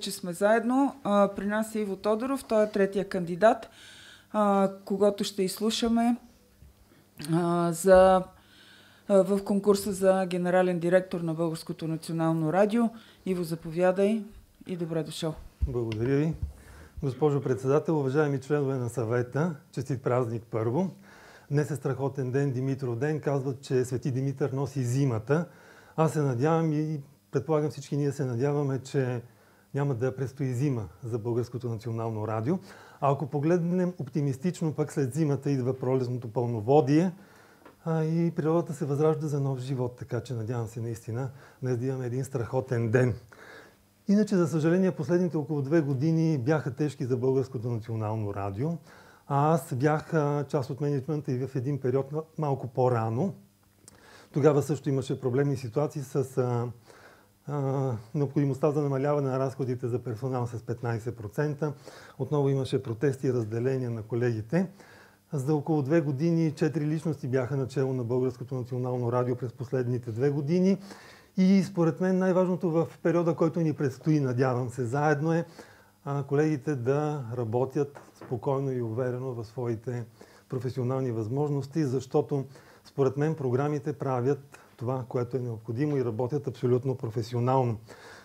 че сме заедно. А, при нас е Иво Тодоров, той е третия кандидат, а, когато ще изслушаме а, за, а, в конкурса за генерален директор на Българското национално радио. Иво, заповядай и добре дошъл. Благодаря ви. Госпожо председател, уважаеми членове на съвета, честит празник първо. Днес е страхотен ден, Димитров ден. Казват, че Свети Димитър носи зимата. Аз се надявам и предполагам всички ние се надяваме, че няма да престои зима за Българското национално радио. А ако погледнем оптимистично, пък след зимата идва пролезното пълноводие а, и природата се възражда за нов живот. Така че надявам се наистина днес да имаме един страхотен ден. Иначе, за съжаление, последните около две години бяха тежки за Българското национално радио. А аз бях част от менеджмента и в един период малко по-рано. Тогава също имаше проблемни ситуации с необходимостта за намаляване на разходите за персонал с 15%. Отново имаше протести и разделения на колегите. За около две години четири личности бяха начало на Българското национално радио през последните две години. И според мен най-важното в периода, който ни предстои, надявам се, заедно е колегите да работят спокойно и уверено в своите професионални възможности, защото според мен програмите правят това, което е необходимо и работят абсолютно професионално.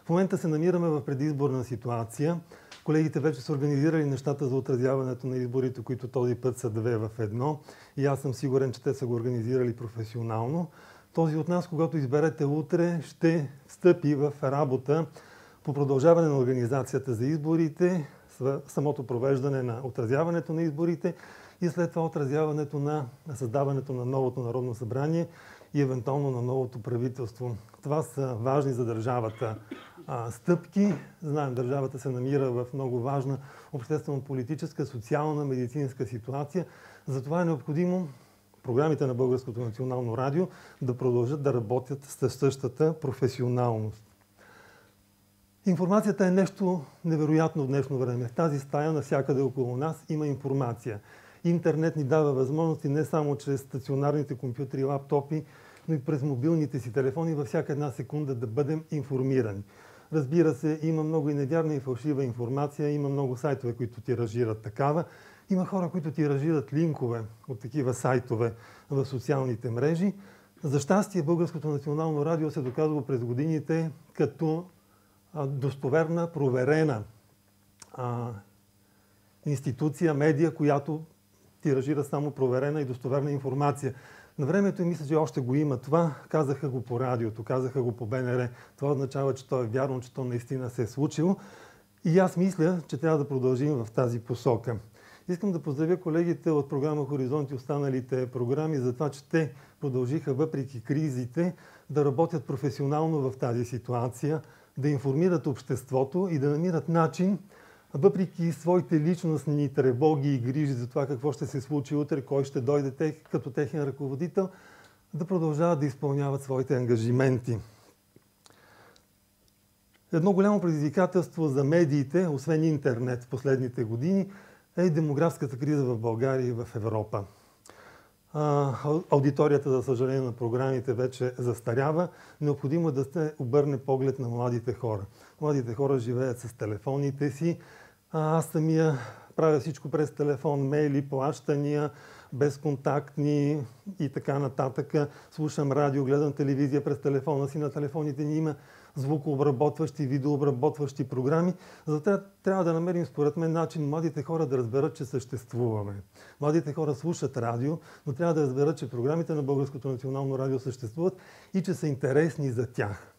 В момента се намираме в предизборна ситуация. Колегите вече са организирали нещата за отразяването на изборите, които този път са две в едно. И аз съм сигурен, че те са го организирали професионално. Този от нас, когато изберете утре, ще встъпи в работа по продължаване на организацията за изборите, самото провеждане на отразяването на изборите и след това отразяването на създаването на новото Народно събрание и евентуално на новото правителство. Това са важни за държавата а, стъпки. Знаем, държавата се намира в много важна обществено-политическа, социална, медицинска ситуация. Затова е необходимо програмите на Българското национално радио да продължат да работят с същата професионалност. Информацията е нещо невероятно в днешно време. В тази стая, навсякъде около нас, има информация. Интернет ни дава възможности не само чрез стационарните компютри и лаптопи, но и през мобилните си телефони във всяка една секунда да бъдем информирани. Разбира се, има много и невярна и фалшива информация, има много сайтове, които тиражират такава. Има хора, които тиражират линкове от такива сайтове в социалните мрежи. За щастие, Българското национално радио се доказва през годините като достоверна, проверена а, институция, медия, която тиражира само проверена и достоверна информация. На времето и мисля, че още го има това. Казаха го по радиото, казаха го по БНР. Това означава, че то е вярно, че то наистина се е случило. И аз мисля, че трябва да продължим в тази посока. Искам да поздравя колегите от програма Хоризонт и останалите програми за това, че те продължиха въпреки кризите да работят професионално в тази ситуация, да информират обществото и да намират начин, въпреки своите личностни тревоги и грижи за това какво ще се случи утре, кой ще дойде тех, като техен ръководител, да продължават да изпълняват своите ангажименти. Едно голямо предизвикателство за медиите, освен интернет в последните години, е демографската криза в България и в Европа. Аудиторията, за съжаление, на програмите вече застарява. Необходимо е да се обърне поглед на младите хора. Младите хора живеят с телефоните си. Аз самия правя всичко през телефон, мейли, плащания, безконтактни и така нататък. Слушам радио, гледам телевизия през телефона си. На телефоните ни има звукообработващи, видеообработващи програми. Затова трябва да намерим, според мен, начин младите хора да разберат, че съществуваме. Младите хора слушат радио, но трябва да разберат, че програмите на Българското национално радио съществуват и че са интересни за тях.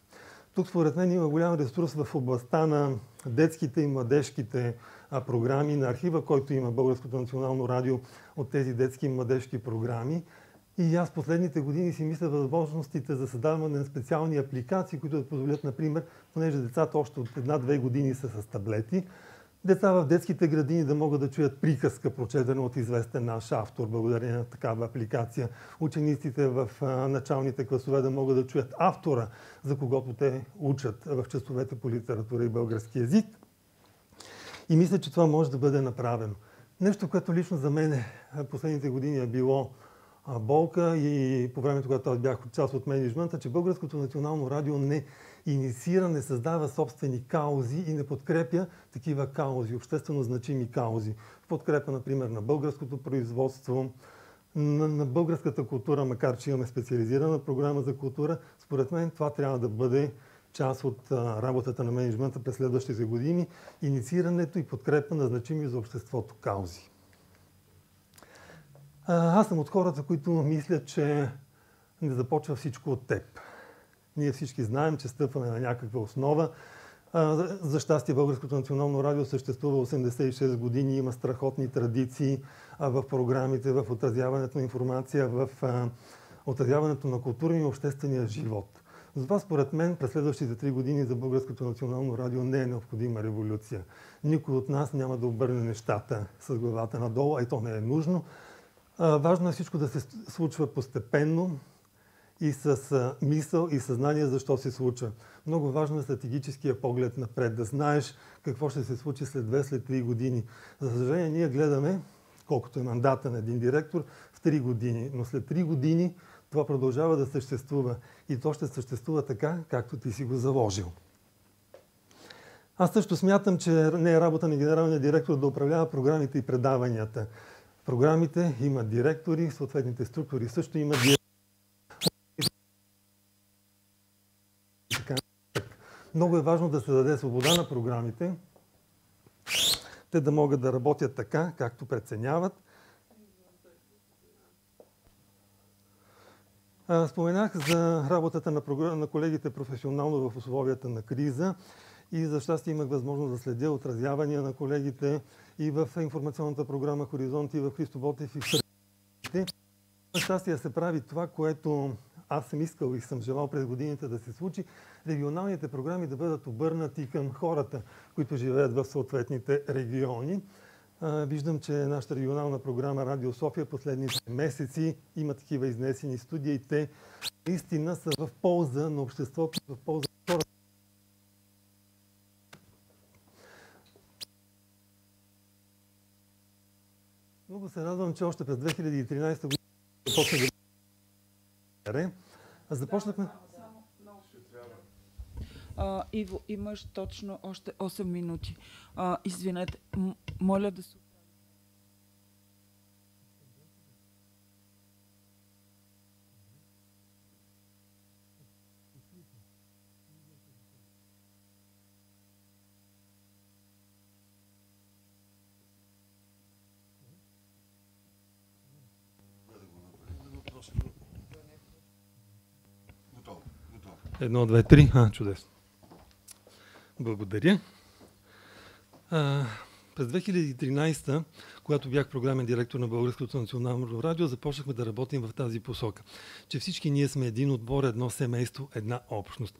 Тук, според мен, има голям ресурс в областта на детските и младежките програми, на архива, който има Българското национално радио от тези детски и младежки програми. И аз последните години си мисля възможностите за създаване на специални апликации, които да позволят, например, понеже децата още от една-две години са с таблети, деца в детските градини да могат да чуят приказка, прочетена от известен наш автор, благодарение на такава апликация. Учениците в началните класове да могат да чуят автора, за когото те учат в часовете по литература и български язик. И мисля, че това може да бъде направено. Нещо, което лично за мен последните години е било болка и по времето, когато аз бях част от менеджмента, че Българското национално радио не инициира, не създава собствени каузи и не подкрепя такива каузи, обществено значими каузи. В подкрепа, например, на българското производство, на, на българската култура, макар че имаме специализирана програма за култура, според мен това трябва да бъде част от а, работата на менеджмента през следващите години, инициирането и подкрепа на значими за обществото каузи. А, аз съм от хората, които мислят, че не започва всичко от теб. Ние всички знаем, че стъпваме на някаква основа. За щастие Българското национално радио съществува 86 години, има страхотни традиции в програмите, в отразяването на информация, в отразяването на културния и обществения живот. Затова според мен през следващите три години за Българското национално радио не е необходима революция. Никой от нас няма да обърне нещата с главата надолу, а и то не е нужно. Важно е всичко да се случва постепенно и с мисъл и съзнание защо се случва. Много важно е стратегическия поглед напред, да знаеш какво ще се случи след две, след три години. За съжаление, ние гледаме, колкото е мандата на един директор, в три години. Но след три години това продължава да съществува. И то ще съществува така, както ти си го заложил. Аз също смятам, че не е работа на генералния директор да управлява програмите и предаванията. Програмите имат директори, съответните структури също имат директори. Много е важно да се даде свобода на програмите, те да могат да работят така, както преценяват, Споменах за работата на, програм... на колегите професионално в условията на криза и за щастие имах възможност да следя отразявания на колегите и в информационната програма Хоризонт и в Христо Ботев и в За щастие се прави това, което аз съм искал и съм желал през годините да се случи, регионалните програми да бъдат обърнати към хората, които живеят в съответните региони. Виждам, че нашата регионална програма Радио София последните месеци има такива изнесени студии и те наистина са в полза на обществото, в полза на хората. Много се радвам, че още през 2013 година започнахме да започнахме... А, Иво, имаш точно още 8 минути. А, извинете, моля да се... Едно, две, три. А, чудесно. Благодаря. А, през 2013, когато бях програмен директор на Българското национално радио, започнахме да работим в тази посока. Че всички ние сме един отбор, едно семейство, една общност.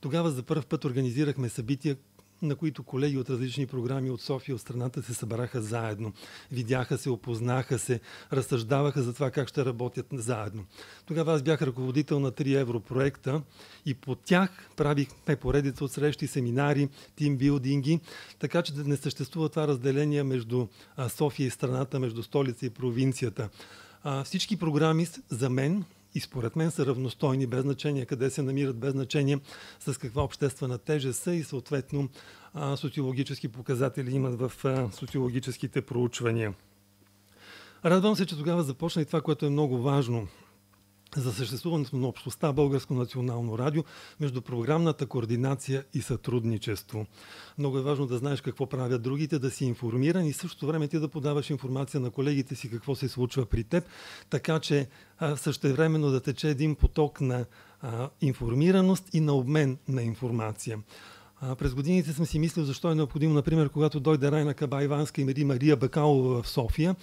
Тогава за първ път организирахме събития, на които колеги от различни програми от София, от страната се събраха заедно. Видяха се, опознаха се, разсъждаваха за това как ще работят заедно. Тогава аз бях ръководител на 3 европроекта и по тях правихме поредица от срещи, семинари, тимбилдинги, така че да не съществува това разделение между София и страната, между столица и провинцията. всички програми за мен и според мен са равностойни, без значение къде се намират, без значение с каква обществена тежест са и съответно социологически показатели имат в социологическите проучвания. Радвам се, че тогава започна и това, което е много важно за съществуването на общността Българско национално радио между програмната координация и сътрудничество. Много е важно да знаеш какво правят другите, да си информиран и същото време ти да подаваш информация на колегите си какво се случва при теб, така че същевременно да тече един поток на а, информираност и на обмен на информация. А, през годините съм си мислил защо е необходимо, например, когато дойде Райна Кабайванска и Мери Мария Бакалова в София,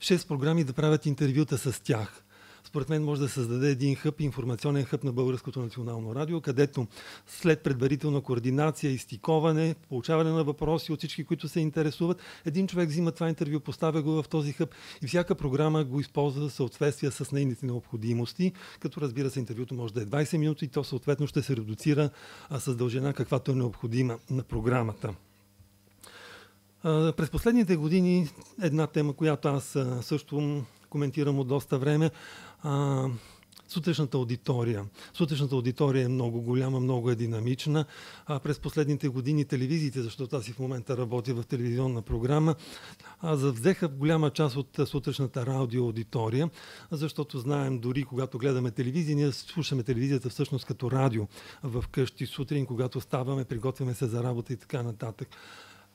шест програми да правят интервюта с тях – според мен може да създаде един хъб, информационен хъб на Българското национално радио, където след предварителна координация, изтиковане, получаване на въпроси от всички, които се интересуват, един човек взима това интервю, поставя го в този хъб и всяка програма го използва в съответствие с нейните необходимости, като разбира се интервюто може да е 20 минути и то съответно ще се редуцира а, с дължина каквато е необходима на програмата. През последните години една тема, която аз също коментирам от доста време. А, Сутрешната аудитория. Сутрешната аудитория е много голяма, много е динамична. А през последните години телевизиите, защото аз и в момента работя в телевизионна програма, а, завзеха голяма част от сутрешната радио аудитория, защото знаем дори когато гледаме телевизия, ние слушаме телевизията всъщност като радио в къщи сутрин, когато ставаме, приготвяме се за работа и така нататък.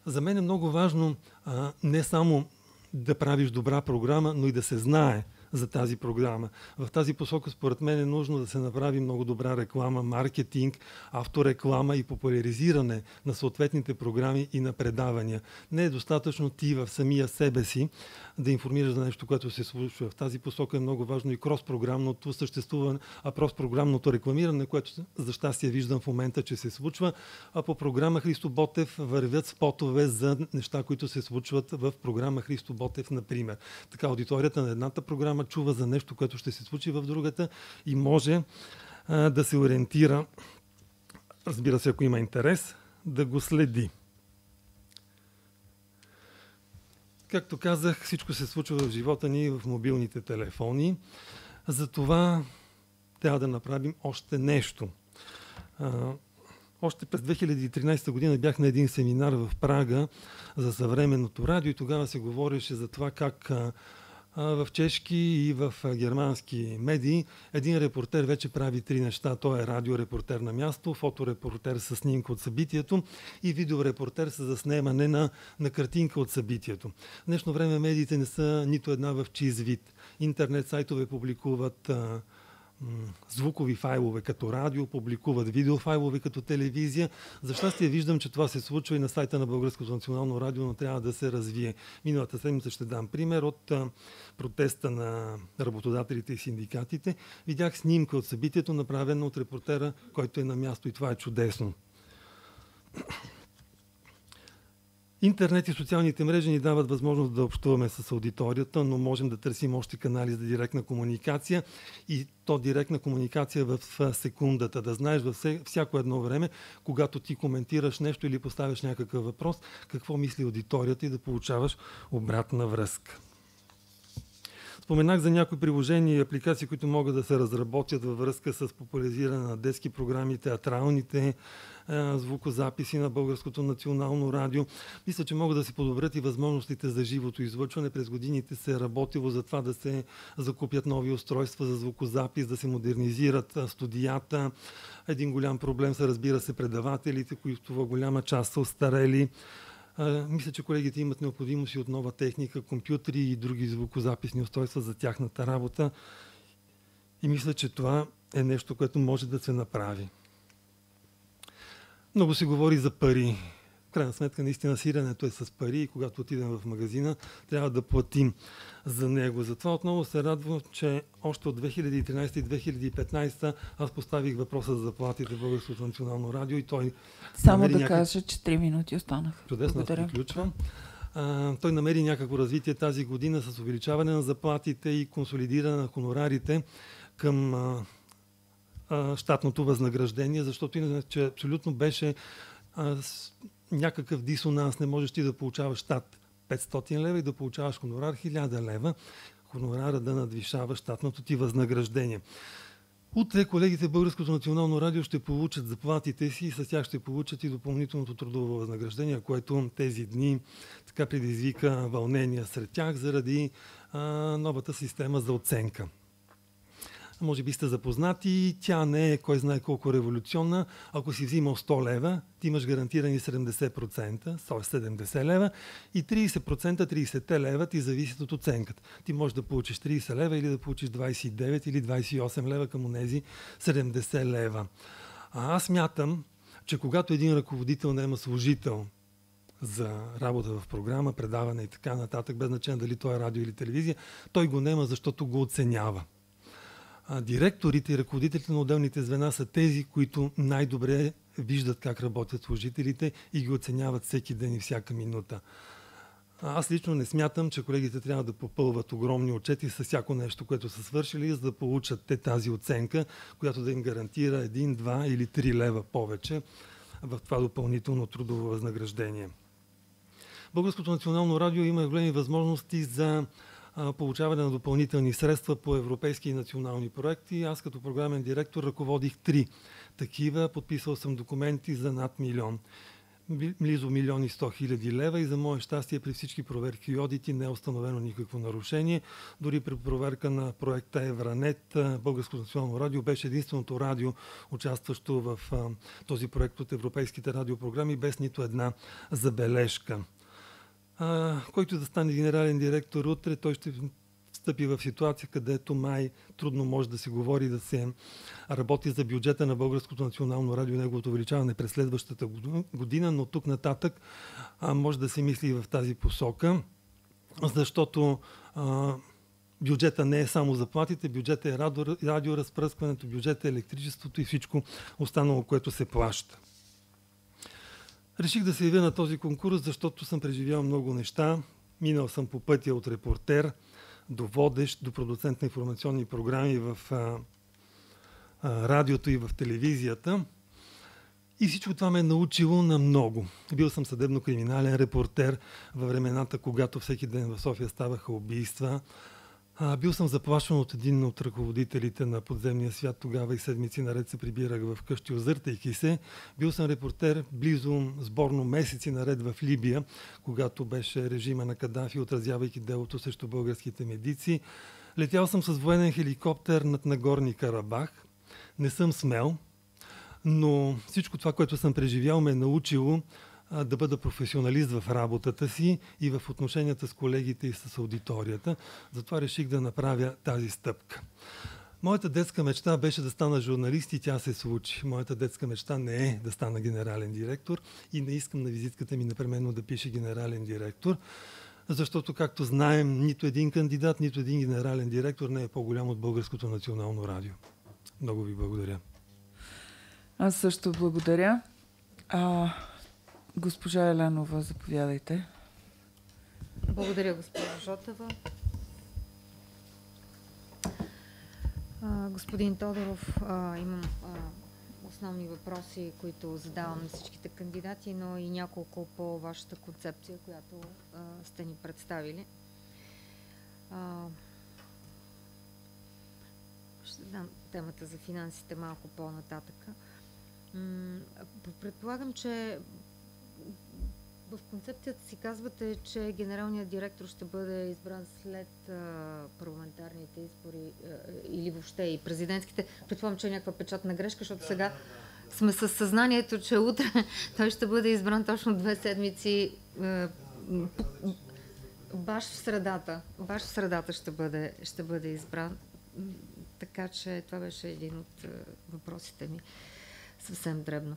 За мен е много важно а, не само да правиш добра програма, но и да се знае за тази програма. В тази посока, според мен, е нужно да се направи много добра реклама, маркетинг, автореклама и популяризиране на съответните програми и на предавания. Не е достатъчно ти в самия себе си да информираш за нещо, което се случва. В тази посока е много важно и крос-програмното съществуване, а крос-програмното рекламиране, което за щастие виждам в момента, че се случва. А по програма Христо Ботев вървят спотове за неща, които се случват в програма Христо Ботев, например. Така аудиторията на едната програма чува за нещо, което ще се случи в другата и може а, да се ориентира, разбира се, ако има интерес, да го следи. Както казах, всичко се случва в живота ни в мобилните телефони. Затова трябва да направим още нещо. А, още през 2013 година бях на един семинар в Прага за съвременното радио и тогава се говореше за това как а, в чешки и в германски медии. Един репортер вече прави три неща. Той е радиорепортер на място, фоторепортер с снимка от събитието и видеорепортер с заснемане на, на картинка от събитието. В днешно време медиите не са нито една в чиз вид. Интернет сайтове публикуват а, звукови файлове като радио, публикуват видеофайлове като телевизия. За щастие виждам, че това се случва и на сайта на Българското национално радио, но трябва да се развие. Миналата седмица ще дам пример от протеста на работодателите и синдикатите. Видях снимка от събитието, направена от репортера, който е на място и това е чудесно. Интернет и социалните мрежи ни дават възможност да общуваме с аудиторията, но можем да търсим още канали за директна комуникация и то директна комуникация в секундата. Да знаеш във всяко едно време, когато ти коментираш нещо или поставяш някакъв въпрос, какво мисли аудиторията и да получаваш обратна връзка. Споменах за някои приложения и апликации, които могат да се разработят във връзка с популяризиране на детски програми, театралните звукозаписи на Българското национално радио. Мисля, че могат да се подобрят и възможностите за живото излъчване. През годините се е работило за това да се закупят нови устройства за звукозапис, да се модернизират студията. Един голям проблем са, разбира се, предавателите, които в голяма част са устарели. Мисля, че колегите имат необходимост и от нова техника, компютри и други звукозаписни устройства за тяхната работа. И мисля, че това е нещо, което може да се направи. Много се говори за пари. В крайна сметка, наистина сиренето е с пари и когато отидем в магазина, трябва да платим за него. Затова отново се радвам, че още от 2013 и 2015 аз поставих въпроса за заплатите в Българското национално радио и той... Само да някак... кажа, че 3 минути останах. Чудесно, аз приключвам. А, той намери някакво развитие тази година с увеличаване на заплатите и консолидиране на хонорарите към а, а, щатното възнаграждение, защото иначе абсолютно беше а, с някакъв дисонанс. Не можеш ти да получаваш щат 500 лева и да получаваш хонорар 1000 лева. Хонорара да надвишава щатното ти възнаграждение. Утре колегите Българското национално радио ще получат заплатите си и с тях ще получат и допълнителното трудово възнаграждение, което тези дни така предизвика вълнения сред тях заради а, новата система за оценка може би сте запознати, тя не е кой знае колко революционна. Ако си взимал 100 лева, ти имаш гарантирани 70%, т.е. 70 лева и 30%, 30 лева ти зависят от оценката. Ти можеш да получиш 30 лева или да получиш 29 или 28 лева към тези 70 лева. А аз мятам, че когато един ръководител не има служител за работа в програма, предаване и така нататък, без значение дали той е радио или телевизия, той го нема, защото го оценява директорите и ръководителите на отделните звена са тези, които най-добре виждат как работят служителите и ги оценяват всеки ден и всяка минута. Аз лично не смятам, че колегите трябва да попълват огромни отчети с всяко нещо, което са свършили, за да получат те тази оценка, която да им гарантира 1, 2 или 3 лева повече в това допълнително трудово възнаграждение. Българското национално радио има големи възможности за получаване на допълнителни средства по европейски и национални проекти. Аз като програмен директор ръководих три такива. Подписал съм документи за над милион близо милиони 100 хиляди лева и за мое щастие при всички проверки и одити не е установено никакво нарушение. Дори при проверка на проекта Евранет, Българско национално радио беше единственото радио, участващо в този проект от европейските радиопрограми, без нито една забележка. А, който да стане генерален директор утре, той ще стъпи в ситуация, където май трудно може да се говори да се работи за бюджета на Българското национално радио и неговото увеличаване през следващата година, но тук нататък а, може да се мисли и в тази посока, защото а, бюджета не е само заплатите, бюджета е радио, радиоразпръскването, бюджета е електричеството и всичко останало, което се плаща. Реших да се явя на този конкурс, защото съм преживял много неща. Минал съм по пътя от репортер – до водещ, до продуцент на информационни програми в а, а, радиото и в телевизията. И всичко това ме е научило на много. Бил съм съдебно-криминален репортер във времената, когато всеки ден в София ставаха убийства. А, бил съм заплашен от един от ръководителите на подземния свят тогава и седмици наред се прибирах в къщи, озъртайки се. Бил съм репортер близо сборно месеци наред в Либия, когато беше режима на Кадафи, отразявайки делото срещу българските медици. Летял съм с военен хеликоптер над Нагорни Карабах. Не съм смел, но всичко това, което съм преживял, ме е научило да бъда професионалист в работата си и в отношенията с колегите и с аудиторията. Затова реших да направя тази стъпка. Моята детска мечта беше да стана журналист и тя се случи. Моята детска мечта не е да стана генерален директор и не искам на визитката ми непременно да пише генерален директор, защото, както знаем, нито един кандидат, нито един генерален директор не е по-голям от Българското национално радио. Много ви благодаря. Аз също благодаря. А, Госпожа Еленова, заповядайте. Благодаря, госпожа Жотева. Господин Тодоров, имам основни въпроси, които задавам на всичките кандидати, но и няколко по вашата концепция, която сте ни представили. Ще дам темата за финансите малко по-нататъка. Предполагам, че в концепцията си казвате, че генералният директор ще бъде избран след а, парламентарните избори а, или въобще и президентските. Предполагам, че е някаква печатна грешка, защото сега сме със съзнанието, че утре той ще бъде избран точно две седмици а, баш в средата. Баш в средата ще бъде, ще бъде избран. Така че това беше един от въпросите ми. Съвсем дребно.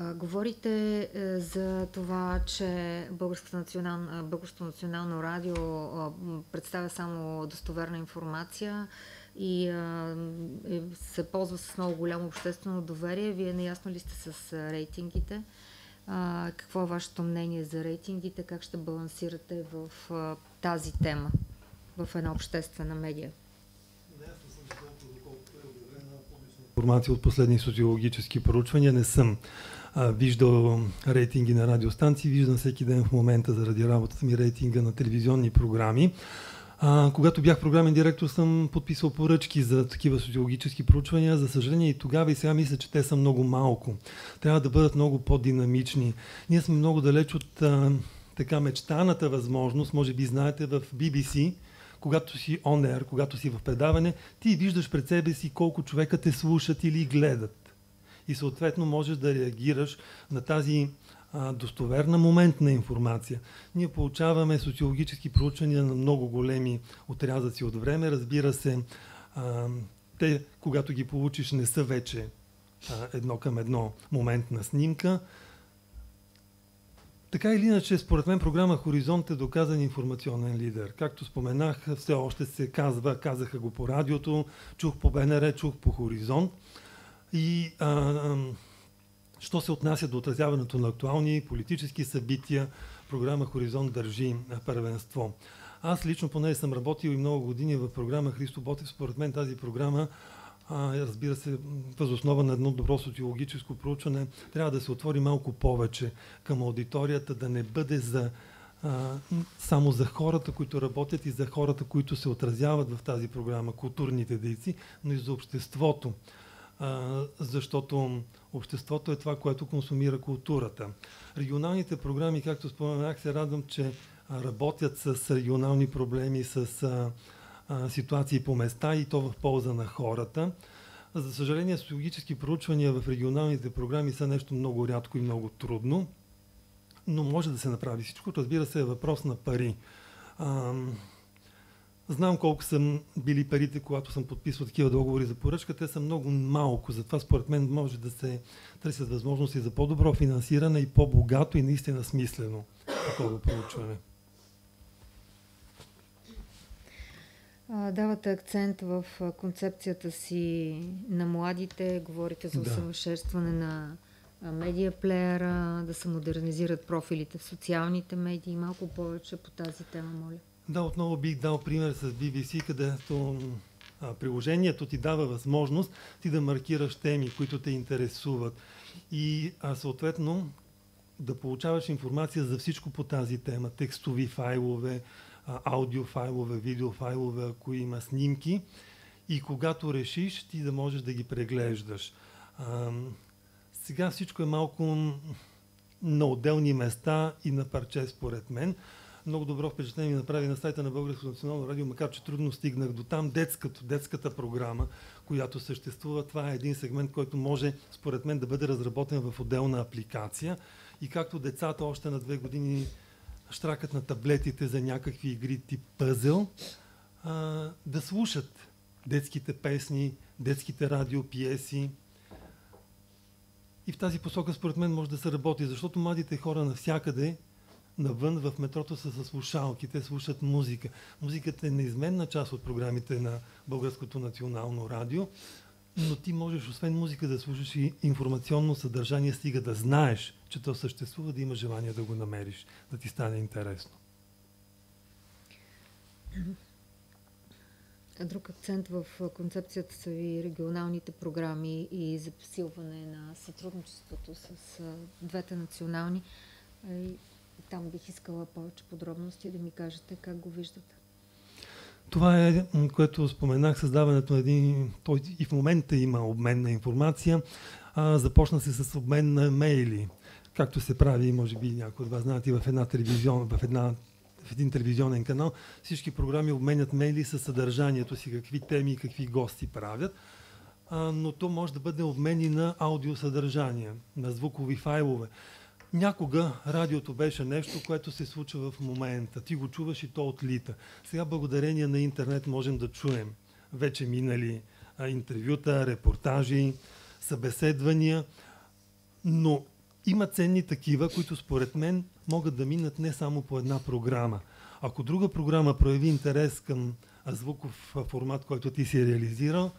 Говорите е, за това, че Българското национално, Българското национално радио представя само достоверна информация и е, се ползва с много голямо обществено доверие. Вие наясно ли сте с рейтингите? Какво е вашето мнение за рейтингите? Как ще балансирате в тази тема в една обществена медия? Информация от последни социологически проучвания не съм а, виждал рейтинги на радиостанции, виждам всеки ден в момента заради работата ми рейтинга на телевизионни програми. А, когато бях програмен директор, съм подписал поръчки за такива социологически проучвания. За съжаление и тогава и сега мисля, че те са много малко. Трябва да бъдат много по-динамични. Ние сме много далеч от а, така мечтаната възможност, може би знаете, в BBC, когато си on air, когато си в предаване, ти виждаш пред себе си колко човека те слушат или гледат и съответно можеш да реагираш на тази а, достоверна моментна информация. Ние получаваме социологически проучвания на много големи отрязъци от време. Разбира се, а, те, когато ги получиш, не са вече а, едно към едно моментна снимка. Така или иначе, според мен програма Хоризонт е доказан информационен лидер. Както споменах, все още се казва, казаха го по радиото, чух по БНР, чух по Хоризонт. И а, що се отнася до отразяването на актуални политически събития, програма Хоризонт държи първенство. Аз лично поне съм работил и много години в програма Христо Ботев. Според мен тази програма а, разбира се, възоснова на едно добро социологическо проучване, трябва да се отвори малко повече към аудиторията, да не бъде за а, само за хората, които работят и за хората, които се отразяват в тази програма, културните дейци, но и за обществото. Защото обществото е това, което консумира културата. Регионалните програми, както споменах, се радвам, че работят с регионални проблеми, с ситуации по места и то в полза на хората. За съжаление, социологически проучвания в регионалните програми са нещо много рядко и много трудно, но може да се направи всичко. Разбира се, е въпрос на пари. Знам колко са били парите, когато съм подписвал такива договори за поръчка. Те са много малко. Затова според мен може да се търсят възможности за по-добро финансиране и по-богато и наистина смислено такова проучване. Давате акцент в концепцията си на младите, говорите за усъвършенстване да. на медиаплеера, да се модернизират профилите в социалните медии. Малко повече по тази тема, моля. Да, отново бих дал пример с BBC, където а, приложението ти дава възможност ти да маркираш теми, които те интересуват. И а, съответно да получаваш информация за всичко по тази тема. Текстови файлове, аудиофайлове, видеофайлове, ако има снимки и когато решиш, ти да можеш да ги преглеждаш. А, сега всичко е малко на отделни места и на парче, според мен. Много добро впечатление направи на сайта на Българското национално радио, макар че трудно стигнах до там. Детската, детската програма, която съществува, това е един сегмент, който може, според мен, да бъде разработен в отделна апликация. И както децата още на две години штракат на таблетите за някакви игри тип пъзел, а, да слушат детските песни, детските радиопиеси. И в тази посока, според мен, може да се работи, защото младите хора навсякъде, навън в метрото са с слушалки, те слушат музика. Музиката е неизменна част от програмите на Българското национално радио, но ти можеш освен музика да слушаш и информационно съдържание, стига да знаеш, че то съществува, да има желание да го намериш, да ти стане интересно. Друг акцент в концепцията са и регионалните програми и запсилване на сътрудничеството с двете национални. Там бих искала повече подробности да ми кажете как го виждате. Това е, което споменах, създаването на един... Той и в момента има обмен на информация. А, започна се с обмен на мейли, както се прави, може би някои от вас знаят, и в, една телевизион, в, една, в един телевизионен канал. Всички програми обменят мейли със съдържанието си, какви теми и какви гости правят. А, но то може да бъде обмени на аудиосъдържание, на звукови файлове. Някога радиото беше нещо, което се случва в момента. Ти го чуваш и то отлита. Сега благодарение на интернет можем да чуем вече минали а, интервюта, репортажи, събеседвания, но има ценни такива, които според мен могат да минат не само по една програма. Ако друга програма прояви интерес към звуков формат, който ти си реализирал,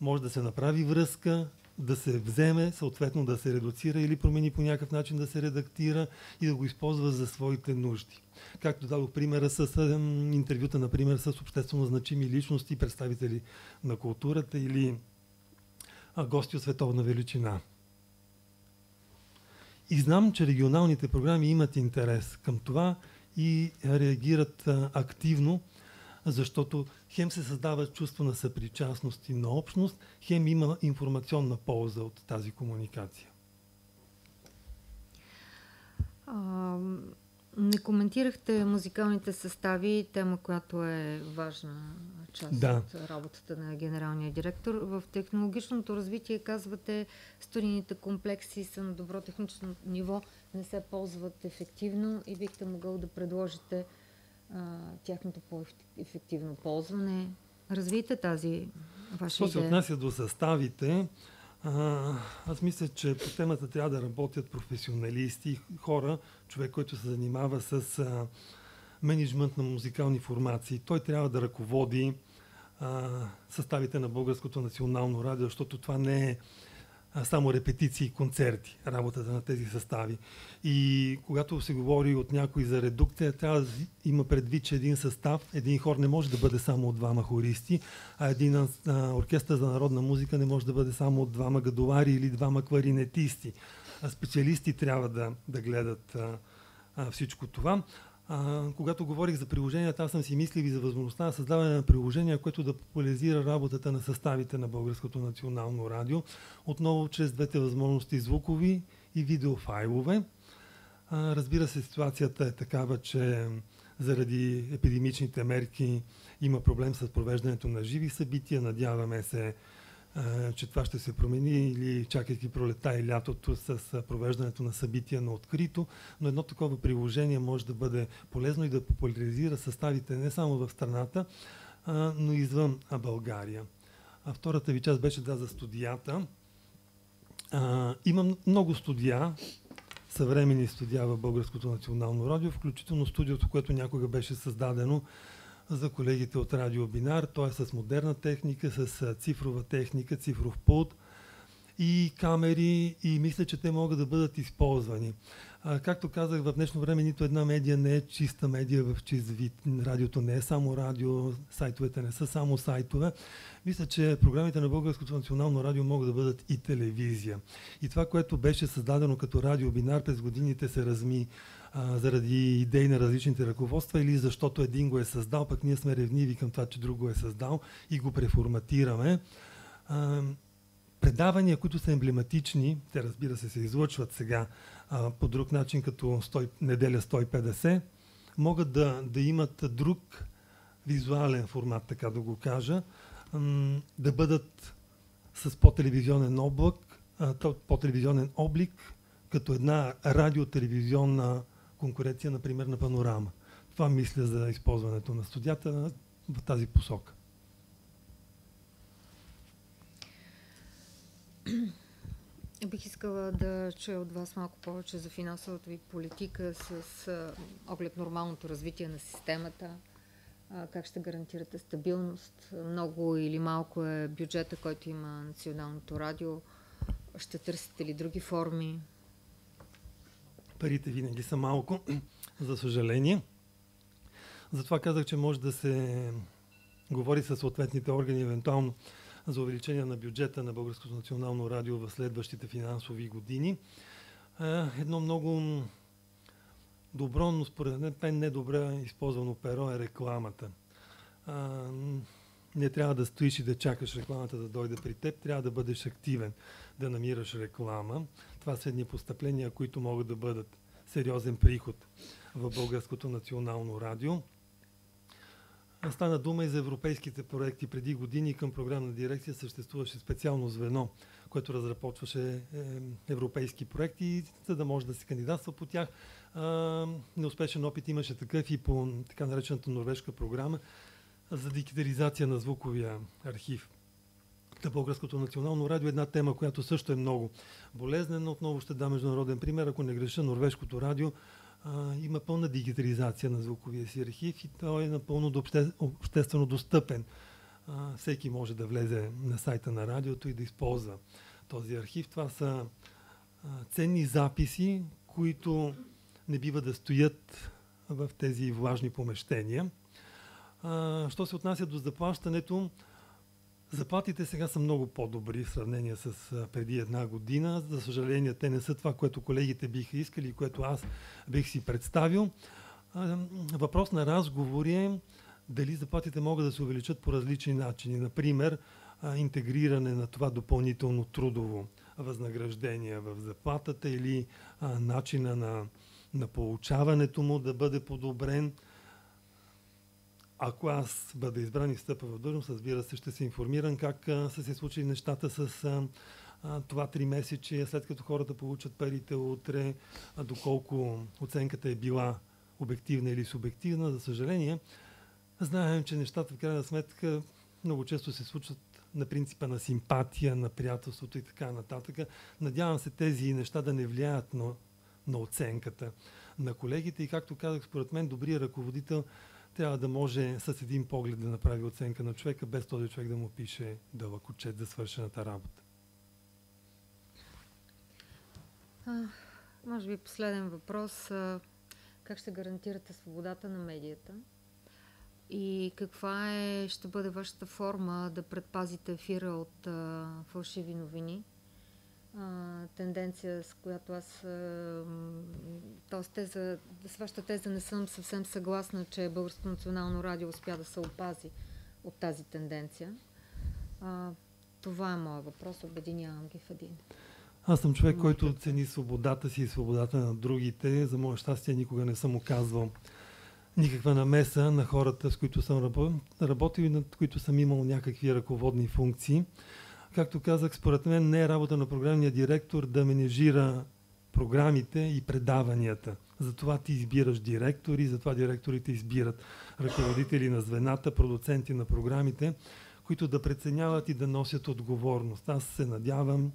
може да се направи връзка, да се вземе, съответно да се редуцира или промени по някакъв начин да се редактира и да го използва за своите нужди. Както дадох примера с интервюта, например, с обществено значими личности, представители на културата или гости от световна величина. И знам, че регионалните програми имат интерес към това и реагират активно защото хем се създава чувство на съпричастност и на общност, хем има информационна полза от тази комуникация. А, не коментирахте музикалните състави, тема, която е важна част да. от работата на генералния директор. В технологичното развитие, казвате, студийните комплекси са на добро технично ниво, не се ползват ефективно и бихте могъл да предложите а, тяхното по-ефективно ползване. Развийте тази ваша Що се отнася до съставите, а, аз мисля, че по темата трябва да работят професионалисти, хора, човек, който се занимава с а, менеджмент на музикални формации. Той трябва да ръководи а, съставите на Българското национално радио, защото това не е само репетиции и концерти, работата на тези състави. И когато се говори от някой за редукция, трябва да има предвид, че един състав, един хор не може да бъде само от двама хористи, а един а, оркестър за народна музика не може да бъде само от двама гадолари или двама кларинетисти. А специалисти трябва да, да гледат а, а, всичко това. А, когато говорих за приложенията, аз съм си мислил и за възможността на създаване на приложения, което да популяризира работата на съставите на Българското национално радио, отново чрез двете възможности звукови и видеофайлове. А, разбира се, ситуацията е такава, че заради епидемичните мерки има проблем с провеждането на живи събития. Надяваме се, че това ще се промени или чакайки пролета и лятото с провеждането на събития на открито, но едно такова приложение може да бъде полезно и да популяризира съставите не само в страната, но и извън България. А втората ви част беше да за студията. Имам много студия, съвременни студия в Българското национално радио, включително студиото, което някога беше създадено за колегите от Радио Бинар. Той е с модерна техника, с цифрова техника, цифров пулт и камери и мисля, че те могат да бъдат използвани. А, както казах, в днешно време нито една медия не е чиста медия в чист вид. Радиото не е само радио, сайтовете не са само сайтове. Мисля, че програмите на Българското национално радио могат да бъдат и телевизия. И това, което беше създадено като радио Бинар през годините се разми заради идеи на различните ръководства или защото един го е създал, пък ние сме ревниви към това, че друг го е създал и го преформатираме. Предавания, които са емблематични, те разбира се се излъчват сега по друг начин, като 100, неделя 150, могат да, да имат друг визуален формат, така да го кажа, да бъдат с по-телевизионен облак, по-телевизионен облик, като една радиотелевизионна конкуренция, например, на панорама. Това мисля за използването на студията в тази посока. Бих искала да чуя от вас малко повече за финансовата ви политика с оглед нормалното развитие на системата. Как ще гарантирате стабилност? Много или малко е бюджета, който има Националното радио? Ще търсите ли други форми? Парите винаги са малко, за съжаление. Затова казах, че може да се говори с съответните органи, евентуално за увеличение на бюджета на Българското национално радио в следващите финансови години. Едно много добро, но според мен недобре използвано перо е рекламата. Не трябва да стоиш и да чакаш рекламата да дойде при теб, трябва да бъдеш активен, да намираш реклама. Това са едни постъпления, които могат да бъдат сериозен приход в Българското национално радио. Стана дума и за европейските проекти. Преди години към програмна дирекция съществуваше специално звено, което разработваше е, европейски проекти, за да може да се кандидатства по тях. Неуспешен опит имаше такъв и по така наречената норвежка програма за дигитализация на звуковия архив Българското национално радио. Една тема, която също е много болезнена. Отново ще дам международен пример. Ако не греша, Норвежкото радио а, има пълна дигитализация на звуковия си архив и той е напълно обще, обществено достъпен. А, всеки може да влезе на сайта на радиото и да използва този архив. Това са а, ценни записи, които не бива да стоят в тези влажни помещения. А, що се отнася до заплащането, Заплатите сега са много по-добри в сравнение с преди една година. За съжаление, те не са това, което колегите биха искали и което аз бих си представил. Въпрос на разговор е дали заплатите могат да се увеличат по различни начини. Например, интегриране на това допълнително трудово възнаграждение в заплатата или начина на, на получаването му да бъде подобрен ако аз бъда избран и стъпа в длъжност, разбира се, ще се информирам как са се случили нещата с а, това три месече, след като хората получат парите утре, а, доколко оценката е била обективна или субективна. За съжаление, знаем, че нещата в крайна сметка много често се случват на принципа на симпатия, на приятелството и така нататък. Надявам се тези неща да не влияят на, на оценката на колегите и както казах, според мен добрият ръководител трябва да може с един поглед да направи оценка на човека, без този човек да му пише дълъг отчет за свършената работа. А, може би последен въпрос. А, как ще гарантирате свободата на медията? И каква е, ще бъде вашата форма да предпазите ефира от а, фалшиви новини? А, тенденция, с която аз. Тоест, теза, с вашата теза не съм съвсем съгласна, че Българското национално радио успя да се опази от тази тенденция. А, това е моят въпрос, обединявам ги в един. Аз съм човек, който цени свободата си и свободата на другите. За мое щастие никога не съм оказвал никаква намеса на хората, с които съм работил и над които съм имал някакви ръководни функции. Както казах, според мен не е работа на програмния директор да менежира програмите и предаванията. Затова ти избираш директори, затова директорите избират ръководители на звената, продуценти на програмите, които да преценяват и да носят отговорност. Аз се надявам,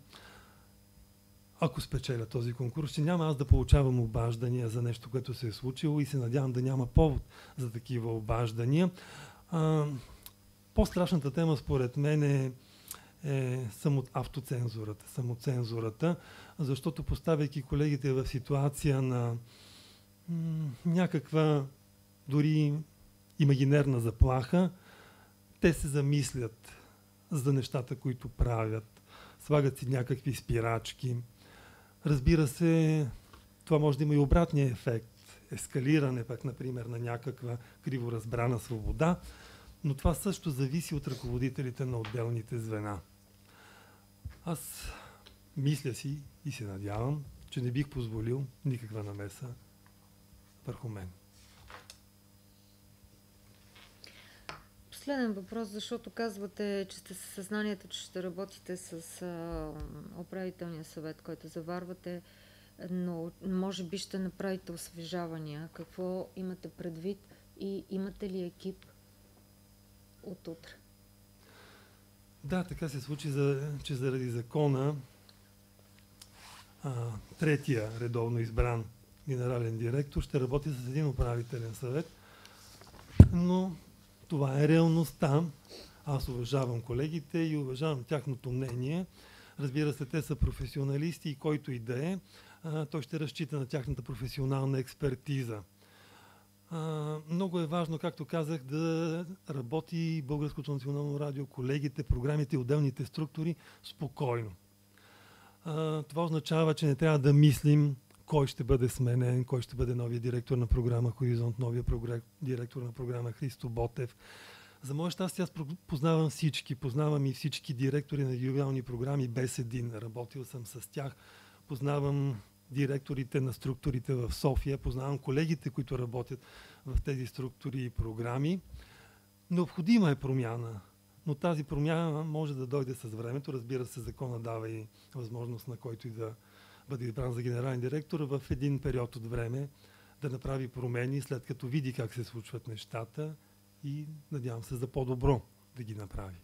ако спечеля този конкурс, че няма аз да получавам обаждания за нещо, което се е случило и се надявам да няма повод за такива обаждания. По-страшната тема според мен е, е само автоцензурата, самоцензурата, защото поставяйки колегите в ситуация на някаква дори имагинерна заплаха, те се замислят за нещата, които правят. Слагат си някакви спирачки. Разбира се, това може да има и обратния ефект. Ескалиране пък, например, на някаква криворазбрана свобода, но това също зависи от ръководителите на отделните звена. Аз мисля си и се надявам, че не бих позволил никаква намеса върху мен. Последен въпрос, защото казвате, че сте със съзнанието, че ще работите с а, управителния съвет, който заварвате, но може би ще направите освежавания. Какво имате предвид и имате ли екип от утре? Да, така се случи, че заради закона третия редовно избран генерален директор ще работи с един управителен съвет, но това е реалността. Аз уважавам колегите и уважавам тяхното мнение. Разбира се, те са професионалисти и който и да е, той ще разчита на тяхната професионална експертиза. Много е важно, както казах, да работи Българското национално радио, колегите, програмите и отделните структури спокойно. А, това означава, че не трябва да мислим кой ще бъде сменен, кой ще бъде новия директор на програма Хоризонт, новия програм, директор на програма Христо Ботев. За мое щастие аз познавам всички, познавам и всички директори на регионални програми без един. Работил съм с тях, познавам директорите на структурите в София, познавам колегите, които работят в тези структури и програми. Необходима е промяна, но тази промяна може да дойде с времето. Разбира се, закона дава и възможност на който и да бъде избран за генерален директор в един период от време да направи промени, след като види как се случват нещата и надявам се за по-добро да ги направи.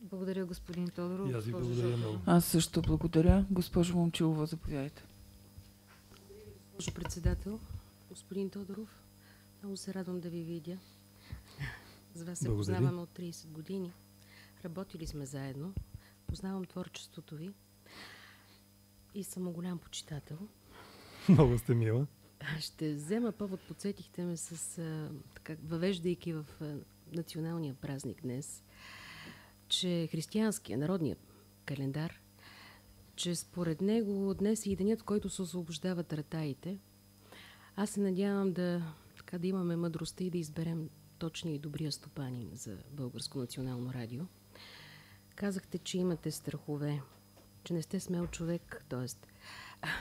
Благодаря, господин Тодоров. И аз ви благодаря много. Аз също благодаря. Госпожо Момчилова, заповядайте. Госпожо председател, господин Тодоров, много се радвам да ви видя. С вас се познаваме от 30 години. Работили сме заедно. Познавам творчеството ви и съм голям почитател. Много сте мила. Ще взема повод, подсетихте ме с, а, така, въвеждайки в а, националния празник днес, че християнския, народния календар, че според него днес е и денят, в който се освобождават ратаите. Аз се надявам да, така, да имаме мъдростта и да изберем точния и добрия стопанин за Българско национално радио. Казахте, че имате страхове че не сте смел човек, т.е.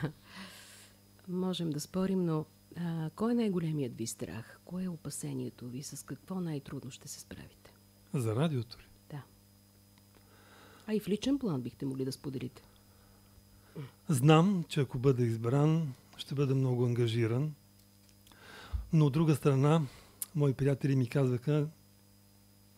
можем да спорим, но а, кой е най-големият ви страх? Кое е опасението ви? С какво най-трудно ще се справите? За радиото ли? А и в личен план бихте могли да споделите. Знам, че ако бъда избран, ще бъда много ангажиран. Но от друга страна, мои приятели ми казваха,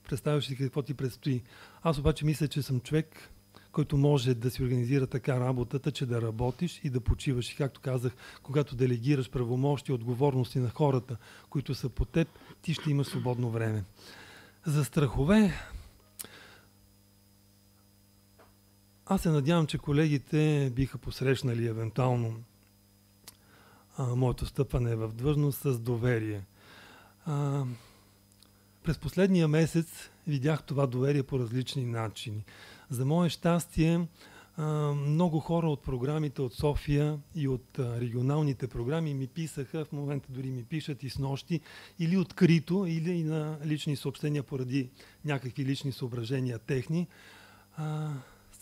представяш ли какво ти предстои. Аз обаче мисля, че съм човек, който може да си организира така работата, че да работиш и да почиваш. И както казах, когато делегираш правомощи и отговорности на хората, които са по теб, ти ще имаш свободно време. За страхове, аз се надявам, че колегите биха посрещнали евентуално а, моето стъпане в длъжност с доверие. А, през последния месец видях това доверие по различни начини. За мое щастие, много хора от програмите от София и от регионалните програми ми писаха, в момента дори ми пишат и с нощи, или открито, или и на лични съобщения поради някакви лични съображения техни,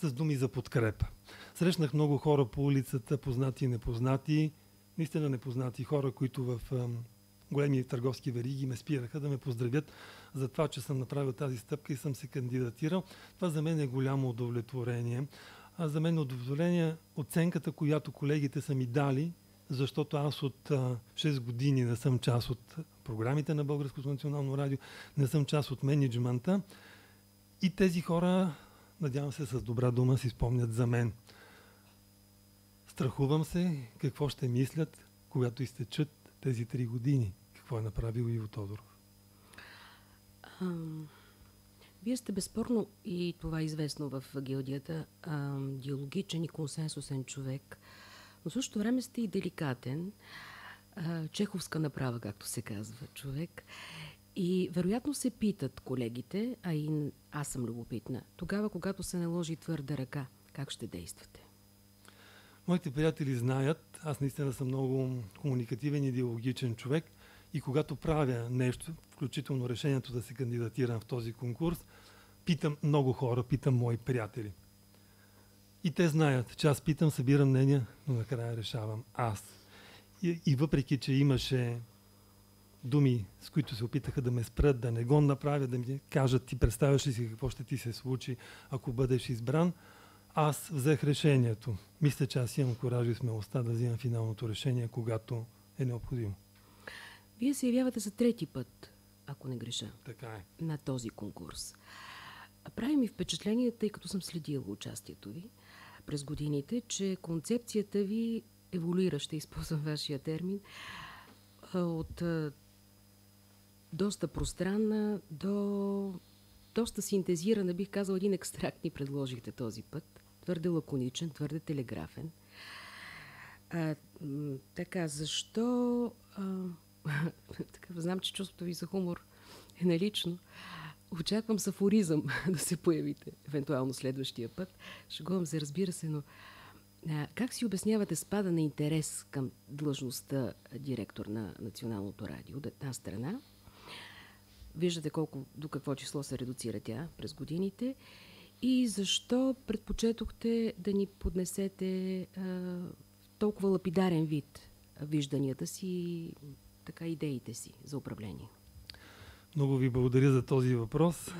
с думи за подкрепа. Срещнах много хора по улицата, познати и непознати, наистина непознати хора, които в големи търговски вериги ме спираха да ме поздравят за това, че съм направил тази стъпка и съм се кандидатирал. Това за мен е голямо удовлетворение. А за мен е удовлетворение оценката, която колегите са ми дали, защото аз от а, 6 години не съм част от програмите на Българското национално радио, не съм част от менеджмента. И тези хора, надявам се, с добра дума си спомнят за мен. Страхувам се какво ще мислят, когато изтечат тези три години. Какво е направил Иво Тодоров? Вие сте безспорно и това е известно в гилдията, а, диалогичен и консенсусен човек, но в същото време сте и деликатен, чеховска направа, както се казва човек. И вероятно се питат колегите, а и аз съм любопитна, тогава, когато се наложи твърда ръка, как ще действате? Моите приятели знаят, аз наистина съм много комуникативен и диалогичен човек и когато правя нещо, включително решението да се кандидатирам в този конкурс, питам много хора, питам мои приятели. И те знаят, че аз питам, събирам мнения, но накрая решавам аз. И, и въпреки, че имаше думи, с които се опитаха да ме спрат, да не го направят, да ми кажат, ти представяш ли си какво ще ти се случи, ако бъдеш избран, аз взех решението. Мисля, че аз имам кораж и смелостта да взимам финалното решение, когато е необходимо. Вие се явявате за трети път, ако не греша, така е. на този конкурс. Прави ми впечатление, тъй като съм следила участието ви през годините, че концепцията ви еволюира, ще използвам вашия термин, от доста пространна до доста синтезирана, бих казал, един екстракт ни предложихте този път. Твърде лаконичен, твърде телеграфен. А, така, защо... А, така, знам, че чувството ви за хумор е налично. Очаквам с афоризъм да се появите, евентуално следващия път. Шегувам се, разбира се, но а, как си обяснявате спада на интерес към длъжността директор на Националното радио от една страна? Виждате колко, до какво число се редуцира тя през годините и защо предпочетохте да ни поднесете а, толкова лапидарен вид вижданията си, така идеите си за управление? Много ви благодаря за този въпрос.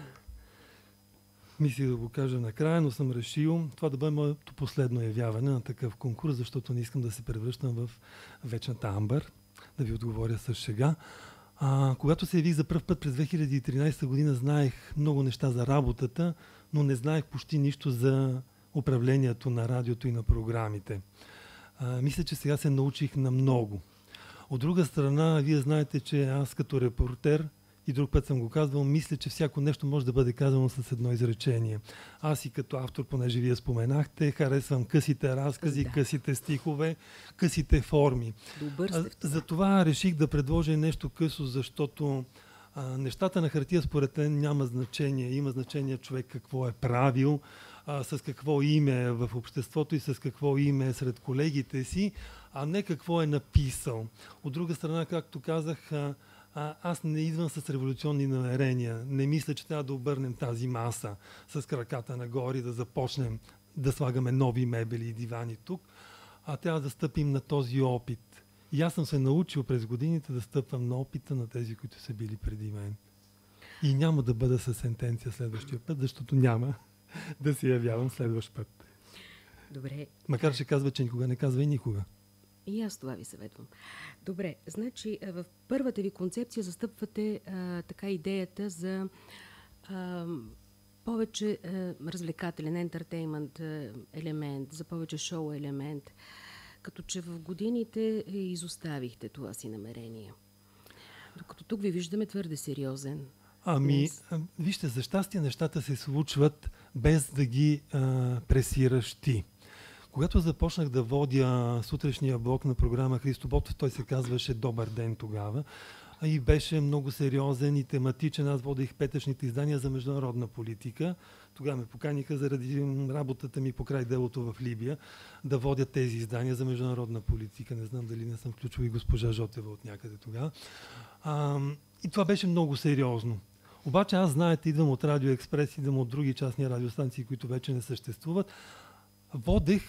Мислих да го кажа накрая, но съм решил това да бъде моето последно явяване на такъв конкурс, защото не искам да се превръщам в вечната амбър, да ви отговоря с шега. А, когато се явих за първ път през 2013 година, знаех много неща за работата, но не знаех почти нищо за управлението на радиото и на програмите. А, мисля, че сега се научих на много. От друга страна, вие знаете, че аз като репортер и друг път съм го казвал, мисля, че всяко нещо може да бъде казано с едно изречение. Аз и като автор, понеже вие споменахте, харесвам късите разкази, да. късите стихове, късите форми. Добър сте Затова реших да предложа нещо късо, защото а, нещата на хартия според мен няма значение. Има значение човек какво е правил, а, с какво име е в обществото и с какво име е сред колегите си, а не какво е написал. От друга страна, както казах, а, а, аз не идвам с революционни намерения. Не мисля, че трябва да обърнем тази маса с краката нагоре, да започнем да слагаме нови мебели и дивани тук, а трябва да стъпим на този опит. И аз съм се научил през годините да стъпвам на опита на тези, които са били преди мен. И няма да бъда със сентенция следващия път, защото няма да се явявам следващ път. Добре. Макар че казва, че никога не казва и никога. И аз това ви съветвам. Добре, значи в първата ви концепция застъпвате а, така идеята за а, повече а, развлекателен ентертеймент елемент, за повече шоу елемент, като че в годините изоставихте това си намерение. Докато тук ви виждаме твърде сериозен. Ами, вижте, за щастие нещата се случват без да ги а, пресираш ти. Когато започнах да водя сутрешния блок на програма Христо Ботов, той се казваше Добър ден тогава. и беше много сериозен и тематичен. Аз водих петъчните издания за международна политика. Тогава ме поканиха заради работата ми по край делото в Либия да водя тези издания за международна политика. Не знам дали не съм включил и госпожа Жотева от някъде тогава. И това беше много сериозно. Обаче аз, знаете, идвам от Радио Експрес, идвам от други частни радиостанции, които вече не съществуват. Водех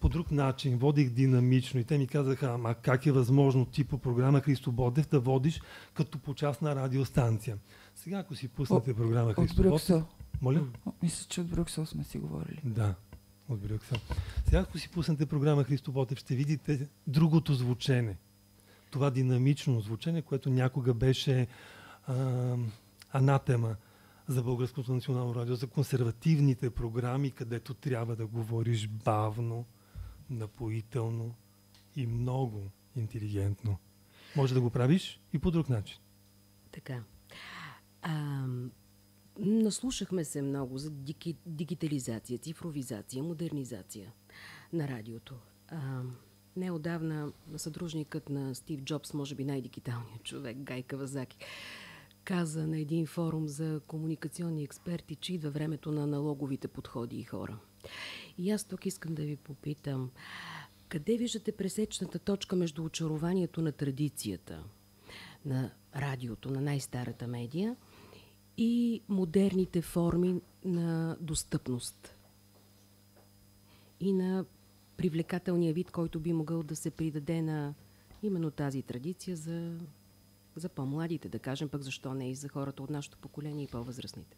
по друг начин, водих динамично и те ми казаха, ама как е възможно ти по програма Христо Бодев да водиш като по частна радиостанция. Сега, ако си пуснете програма Христо От Брюксел. Моля? Мисля, че от Брюксел сме си говорили. Да, от Брюксел. Сега, ако си пуснете програма Христо Ботев, ще видите другото звучене. Това динамично звучене, което някога беше а, анатема за Българското национално радио, за консервативните програми, където трябва да говориш бавно, напоително и много интелигентно. Може да го правиш и по друг начин. Така. А, наслушахме се много за дики, дигитализация, цифровизация, модернизация на радиото. А, неодавна съдружникът на Стив Джобс, може би най-дигиталният човек, Гай Кавазаки, каза на един форум за комуникационни експерти, че идва времето на аналоговите подходи и хора. И аз тук искам да ви попитам, къде виждате пресечната точка между очарованието на традицията, на радиото, на най-старата медия и модерните форми на достъпност и на привлекателния вид, който би могъл да се придаде на именно тази традиция за, за по-младите, да кажем, пък защо не и за хората от нашето поколение и по-възрастните.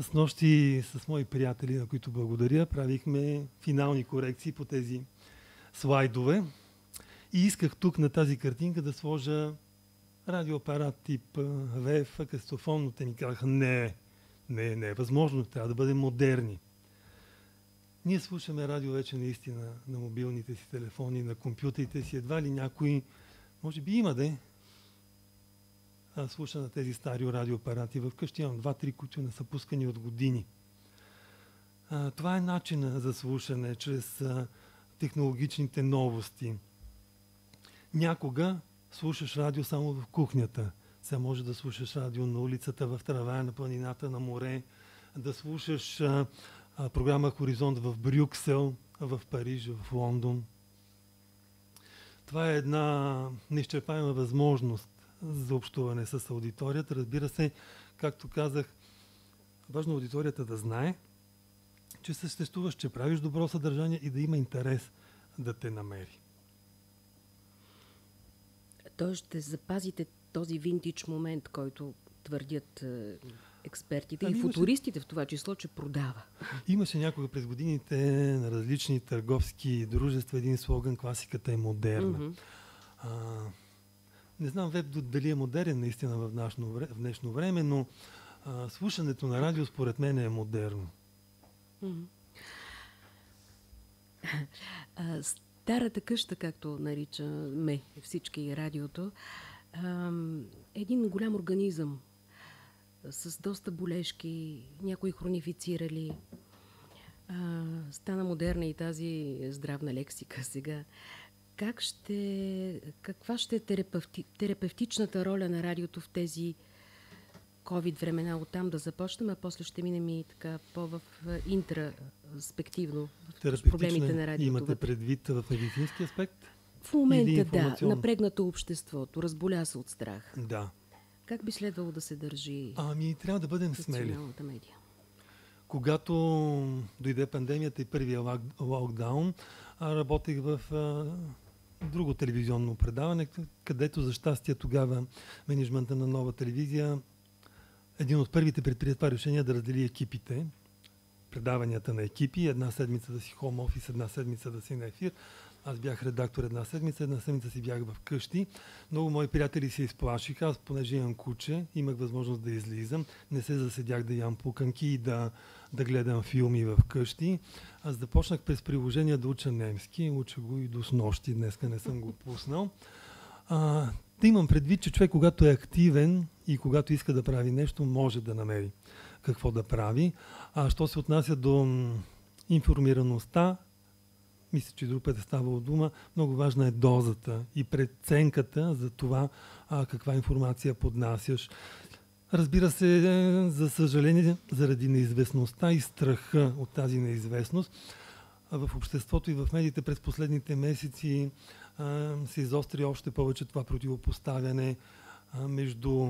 С нощи с мои приятели, на които благодаря, правихме финални корекции по тези слайдове. И исках тук на тази картинка да сложа радиоапарат тип ВФ, кастофон, но те ми казаха не, не, не е възможно, трябва да бъдем модерни. Ние слушаме радио вече наистина на мобилните си телефони, на компютрите си. Едва ли някой, може би има да слуша на тези стари радиоапарати. Вкъщи имам два-три, които не са пускани от години. А, това е начина за слушане, чрез а, технологичните новости. Някога слушаш радио само в кухнята. Сега може да слушаш радио на улицата, в трава, на планината, на море, да слушаш а, а, програма Хоризонт в Брюксел, в Париж, в Лондон. Това е една неизчерпаема възможност за общуване с аудиторията. Разбира се, както казах, важно аудиторията да знае, че съществуваш, че правиш добро съдържание и да има интерес да те намери. Той ще запазите този винтич момент, който твърдят е, експертите ами и футуристите в това число, че продава. Имаше някога през годините на различни търговски дружества един слоган «Класиката е модерна». Mm-hmm. А, не знам веб дали е модерен наистина в, нашно, в днешно време, но а, слушането на радио според мен е модерно. Старата къща, както наричаме всички радиото, е един голям организъм с доста болешки, някои хронифицирали. Стана модерна и тази здравна лексика сега. Как ще, каква ще е терапевти, терапевтичната роля на радиото в тези COVID времена оттам да започнем, а после ще минем и така по-в интраспективно в проблемите на радиото. Имате предвид в медицински аспект? В момента да, напрегнато обществото, разболя се от страх. Да. Как би следвало да се държи Ами трябва да бъдем смели. медия? Когато дойде пандемията и първия локдаун, работех в друго телевизионно предаване, където за щастие тогава менеджмента на нова телевизия един от първите предприе това решение да раздели екипите, предаванията на екипи, една седмица да си хом офис, една седмица да си на ефир. Аз бях редактор една седмица, една седмица си бях в къщи. Много мои приятели се изплашиха. Аз, понеже имам куче, имах възможност да излизам. Не се заседях да ям пуканки и да, да гледам филми в къщи. Аз започнах през приложение да уча немски. Уча го и до снощи. Днеска не съм го пуснал. А, да имам предвид, че човек, когато е активен и когато иска да прави нещо, може да намери какво да прави. А що се отнася до информираността, мисля, че друг път е ставало дума, много важна е дозата и преценката за това а, каква информация поднасяш. Разбира се, за съжаление, заради неизвестността и страха от тази неизвестност, в обществото и в медиите през последните месеци се изостри още повече това противопоставяне между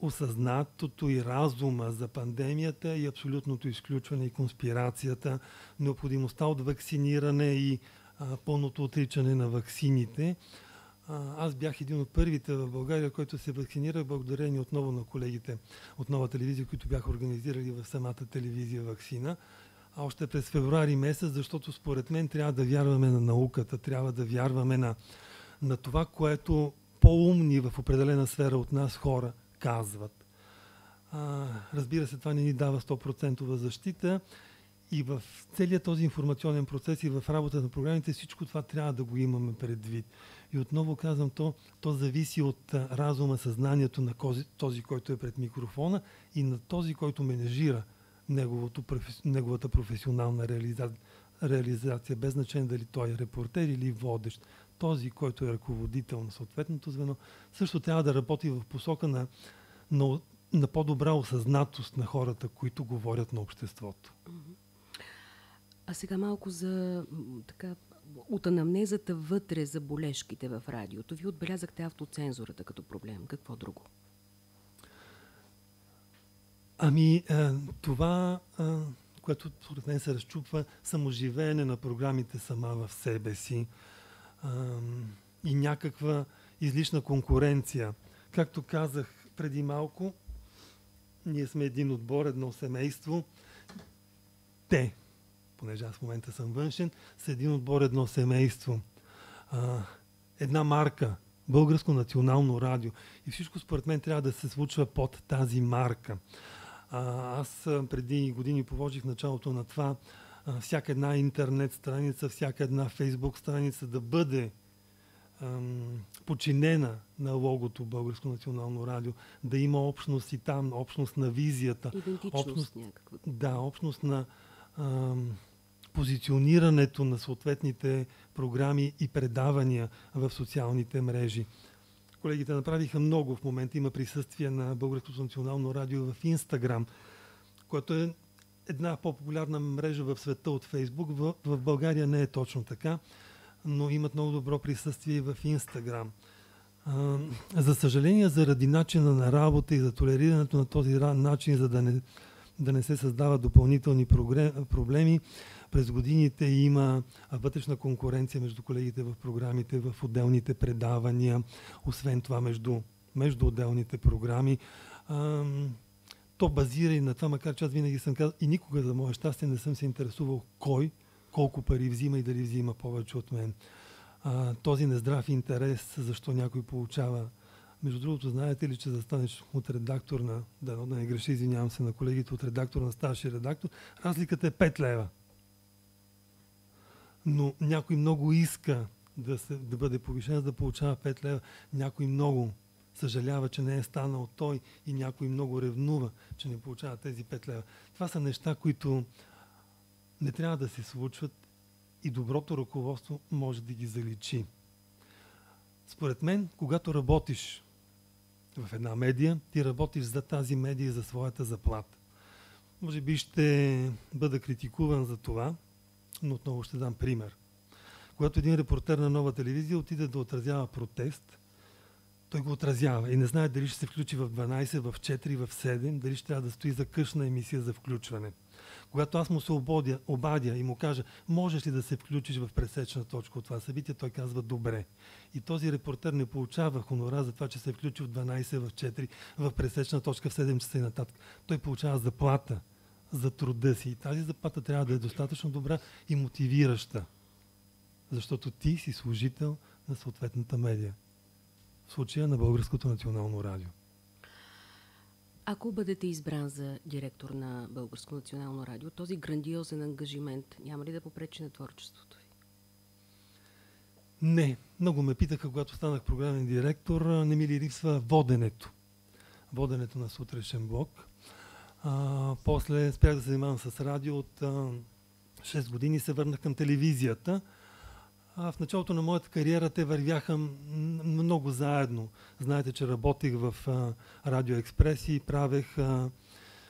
осъзнатото и разума за пандемията и абсолютното изключване и конспирацията, необходимостта от вакциниране и пълното отричане на ваксините. Аз бях един от първите в България, който се вакцинира благодарение отново на колегите от нова телевизия, които бяха организирали в самата телевизия вакцина. А още през февруари месец, защото според мен трябва да вярваме на науката, трябва да вярваме на, на това, което по-умни в определена сфера от нас хора казват. А, разбира се, това не ни дава 100% защита и в целият този информационен процес и в работа на програмите всичко това трябва да го имаме предвид. И отново казвам, то, то зависи от разума, съзнанието на този, този, който е пред микрофона и на този, който менежира неговото, неговата професионална реализация, реализация, без значение дали той е репортер или водещ този, който е ръководител на съответното звено, също трябва да работи в посока на, на, на по-добра осъзнатост на хората, които говорят на обществото. А сега малко за така, от анамнезата вътре за болешките в радиото. Ви отбелязахте автоцензурата като проблем. Какво друго? Ами, това, което според мен се разчупва, саможивеене на програмите сама в себе си и някаква излишна конкуренция. Както казах преди малко, ние сме един отбор, едно семейство. Те, понеже аз в момента съм външен, са един отбор, едно семейство. А, една марка, Българско национално радио. И всичко според мен трябва да се случва под тази марка. А, аз преди години положих началото на това всяка една интернет страница, всяка една фейсбук страница да бъде ам, подчинена на логото Българско национално радио, да има общност и там, общност на визията. общност, някаква. Да, общност на ам, позиционирането на съответните програми и предавания в социалните мрежи. Колегите направиха много в момента. Има присъствие на Българското национално радио в Инстаграм, което е една по-популярна мрежа в света от Фейсбук. В, в България не е точно така, но имат много добро присъствие и в Инстаграм. За съжаление, заради начина на работа и за толерирането на този начин, за да не, да не се създават допълнителни проблеми, през годините има вътрешна конкуренция между колегите в програмите, в отделните предавания, освен това между, между отделните програми то базира и на това, макар че аз винаги съм казал и никога за мое щастие не съм се интересувал кой, колко пари взима и дали взима повече от мен. Този нездрав интерес, защо някой получава. Между другото, знаете ли, че да станеш от редактор на, да, да не греши, извинявам се на колегите, от редактор на старши редактор, разликата е 5 лева. Но някой много иска да, се, да бъде повишен, да получава 5 лева. Някой много съжалява, че не е станал той и някой много ревнува, че не получава тези 5 лева. Това са неща, които не трябва да се случват и доброто ръководство може да ги заличи. Според мен, когато работиш в една медия, ти работиш за тази медия и за своята заплата. Може би ще бъда критикуван за това, но отново ще дам пример. Когато един репортер на нова телевизия отиде да отразява протест, той го отразява и не знае дали ще се включи в 12, в 4, в 7, дали ще трябва да стои за късна емисия за включване. Когато аз му се ободя, обадя и му кажа, можеш ли да се включиш в пресечна точка от това събитие, той казва добре. И този репортер не получава хонора за това, че се е включил в 12, в 4, в пресечна точка в 7 часа и нататък. Той получава заплата за труда си. И тази заплата трябва да е достатъчно добра и мотивираща. Защото ти си служител на съответната медия в случая на Българското национално радио. Ако бъдете избран за директор на Българско национално радио, този грандиозен ангажимент няма ли да попречи на творчеството ви? Не. Много ме питаха, когато станах програмен директор, не ми ли липсва воденето. Воденето на сутрешен блок. А, после спрях да се занимавам с радио от а, 6 години се върнах към телевизията. А в началото на моята кариера те вървяха много заедно. Знаете, че работих в Радио Експрес и правех а,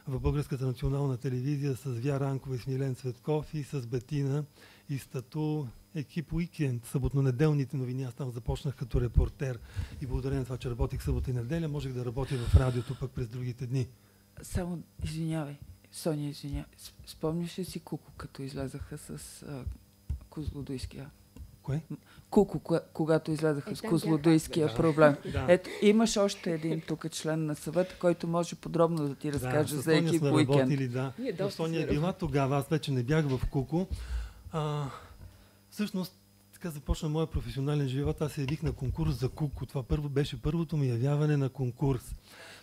в Българската национална телевизия с Вяра Анкова и Смилен Цветков и с Бетина и Стату екип Уикенд, съботно-неделните новини. Аз там започнах като репортер и благодарение на това, че работих събота и неделя, можех да работя в радиото пък през другите дни. Само извинявай, Соня, извинявай. Спомняш ли си Куко, като излезаха с а, Козлодойския Кое? Куко, когато излязаха е, с козлодойския да. проблем. Да. Ето, имаш още един тук член на съвета, който може подробно да ти разкаже да, за екип сме уикенд. Работили, да. Ние Соня е била тогава, аз вече не бях в Куко. А, всъщност, така започна моя професионален живот. Аз се явих на конкурс за Куко. Това първо беше първото ми явяване на конкурс.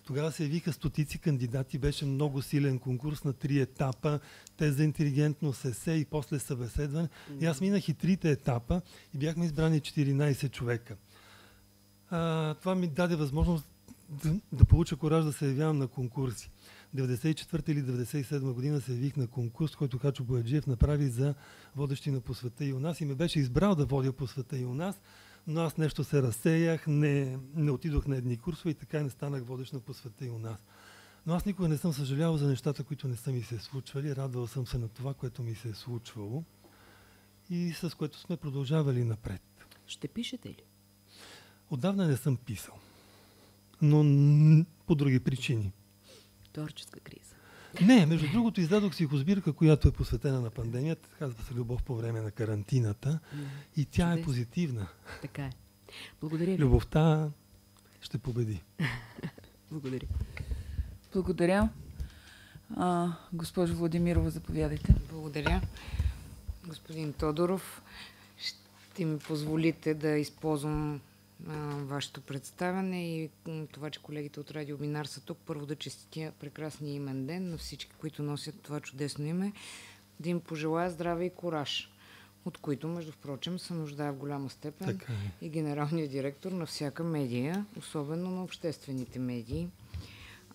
Тогава се явиха стотици кандидати, беше много силен конкурс на три етапа, те за интелигентно СС и после събеседване. Mm-hmm. И аз минах и трите етапа и бяхме избрани 14 човека. А, това ми даде възможност да, да получа кораж да се явявам на конкурси. 94 или 97 година се явих на конкурс, който Хачо Бояджиев направи за водещи на по света и у нас и ме беше избрал да водя по света и у нас но аз нещо се разсеях, не, не отидох на едни курсове и така не станах водещ на по света и у нас. Но аз никога не съм съжалявал за нещата, които не са ми се случвали. Радвал съм се на това, което ми се е случвало и с което сме продължавали напред. Ще пишете ли? Отдавна не съм писал, но по други причини. Творческа криза. Не, между другото издадох психосбирка, която е посветена на пандемията. Казва се Любов по време на карантината. И тя Чудес. е позитивна. Така е. Благодаря ви. Любовта ще победи. Благодаря. Благодаря. А, госпожо Владимирова, заповядайте. Благодаря. Господин Тодоров, ще ми позволите да използвам вашето представяне и това, че колегите от Радио Минар са тук. Първо да честитя прекрасния имен ден на всички, които носят това чудесно име. Да им пожелая здраве и кораж, от които, между впрочем, се нуждае в голяма степен така е. и генералният директор на всяка медия, особено на обществените медии.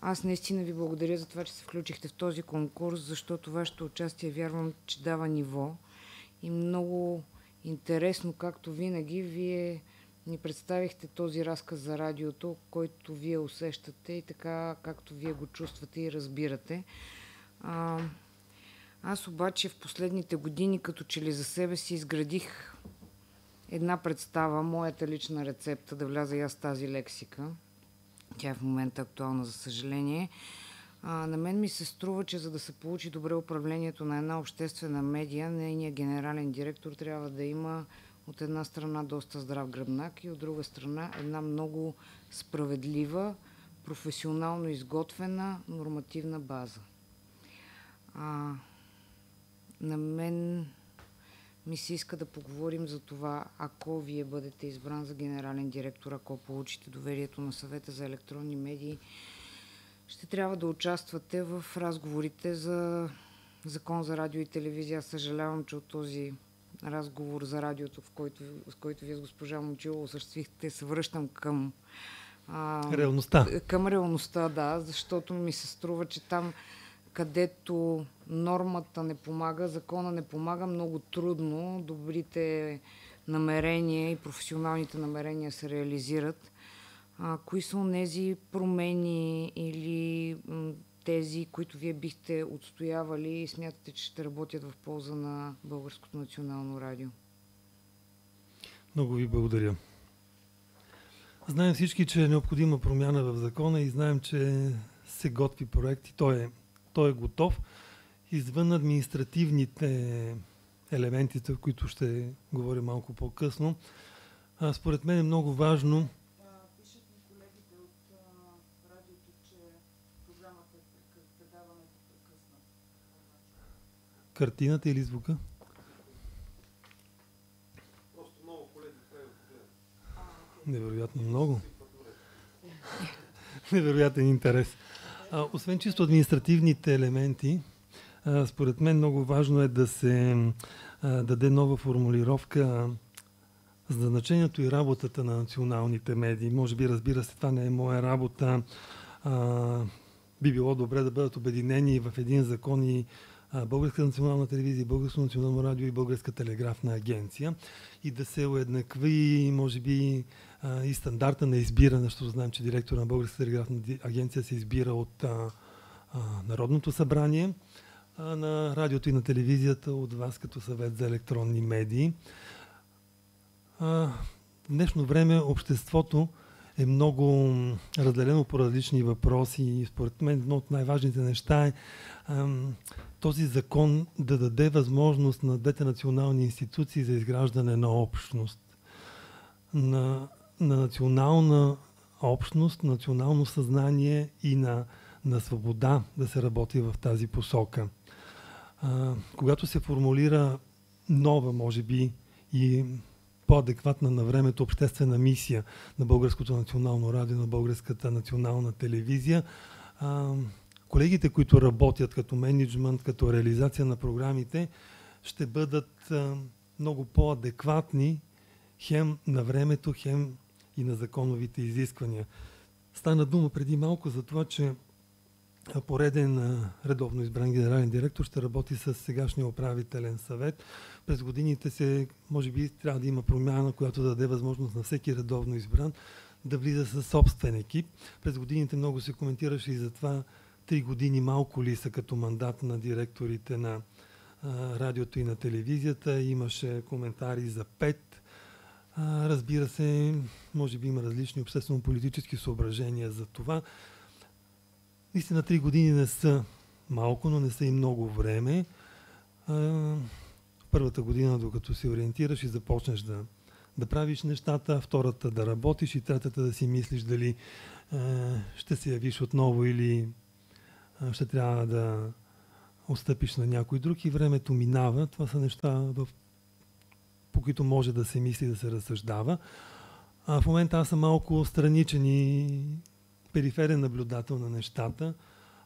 Аз наистина ви благодаря за това, че се включихте в този конкурс, защото вашето участие вярвам, че дава ниво и много интересно, както винаги, вие ни представихте този разказ за радиото, който вие усещате и така, както вие го чувствате и разбирате. А, аз обаче в последните години, като че ли за себе си изградих една представа, моята лична рецепта, да вляза и аз тази лексика. Тя е в момента актуална, за съжаление. А, на мен ми се струва, че за да се получи добре управлението на една обществена медия, нейният генерален директор трябва да има от една страна доста здрав гръбнак и от друга страна една много справедлива, професионално изготвена нормативна база. А, на мен ми се иска да поговорим за това, ако вие бъдете избран за генерален директор, ако получите доверието на съвета за електронни медии, ще трябва да участвате в разговорите за закон за радио и телевизия. Съжалявам, че от този разговор за радиото, в който, с който вие с госпожа Момчилова осъществихте, се връщам към а, реалността. Към реалността, да, защото ми се струва, че там, където нормата не помага, закона не помага, много трудно добрите намерения и професионалните намерения се реализират. А, кои са тези промени или тези, които вие бихте отстоявали и смятате, че ще работят в полза на Българското национално радио? Много ви благодаря. Знаем всички, че е необходима промяна в закона и знаем, че се готви проект и той е, той е готов. Извън административните елементи, в които ще говоря малко по-късно, според мен е много важно Картината или звука? Невероятно много. Невероятен интерес. А, освен чисто административните елементи, а, според мен много важно е да се а, даде нова формулировка за значението и работата на националните медии. Може би, разбира се, това не е моя работа. А, би било добре да бъдат обединени в един закон и Българска национална телевизия, Българско национално радио и Българска телеграфна агенция и да се уеднакви, може би, и стандарта на избиране, защото знаем, че директор на Българска телеграфна агенция се избира от Народното събрание, на радиото и на телевизията от вас като съвет за електронни медии. В днешно време обществото е много разделено по различни въпроси и според мен едно от най-важните неща е този закон да даде възможност на двете национални институции за изграждане на общност. На, на национална общност, национално съзнание и на, на свобода да се работи в тази посока. А, когато се формулира нова, може би, и по-адекватна на времето обществена мисия на Българското национално радио, на Българската национална телевизия. А, колегите, които работят като менеджмент, като реализация на програмите, ще бъдат много по-адекватни хем на времето, хем и на законовите изисквания. Стана дума преди малко за това, че пореден редовно избран генерален директор ще работи с сегашния управителен съвет. През годините се, може би, трябва да има промяна, която да даде възможност на всеки редовно избран да влиза със собствен екип. През годините много се коментираше и за това три години малко ли са като мандат на директорите на а, радиото и на телевизията. Имаше коментари за пет. А, разбира се, може би има различни обществено-политически съображения за това. Наистина три години не са малко, но не са и много време. А, първата година, докато се ориентираш и започнеш да, да правиш нещата, втората да работиш и третата да си мислиш дали ще се явиш отново или ще трябва да отстъпиш на някой друг и времето минава. Това са неща, в, по които може да се мисли, да се разсъждава. А в момента аз съм малко страничен и периферен наблюдател на нещата.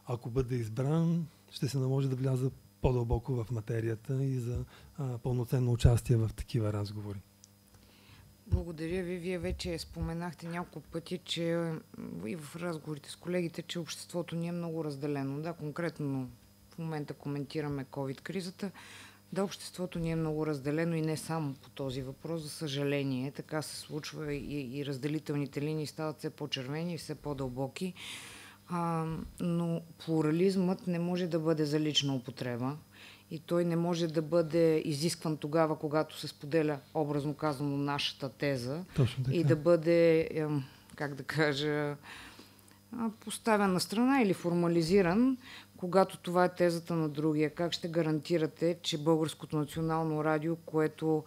Ако бъде избран, ще се наложи да вляза по-дълбоко в материята и за а, пълноценно участие в такива разговори. Благодаря ви. Вие вече споменахте няколко пъти, че и в разговорите с колегите, че обществото ни е много разделено. Да, конкретно в момента коментираме COVID-кризата. Да, обществото ни е много разделено и не само по този въпрос, за съжаление. Така се случва и, и разделителните линии стават все по-червени и все по-дълбоки. А, но плурализмът не може да бъде за лична употреба и той не може да бъде изискван тогава, когато се споделя, образно казано, нашата теза и да бъде, как да кажа, поставен на страна или формализиран, когато това е тезата на другия? Как ще гарантирате, че Българското национално радио, което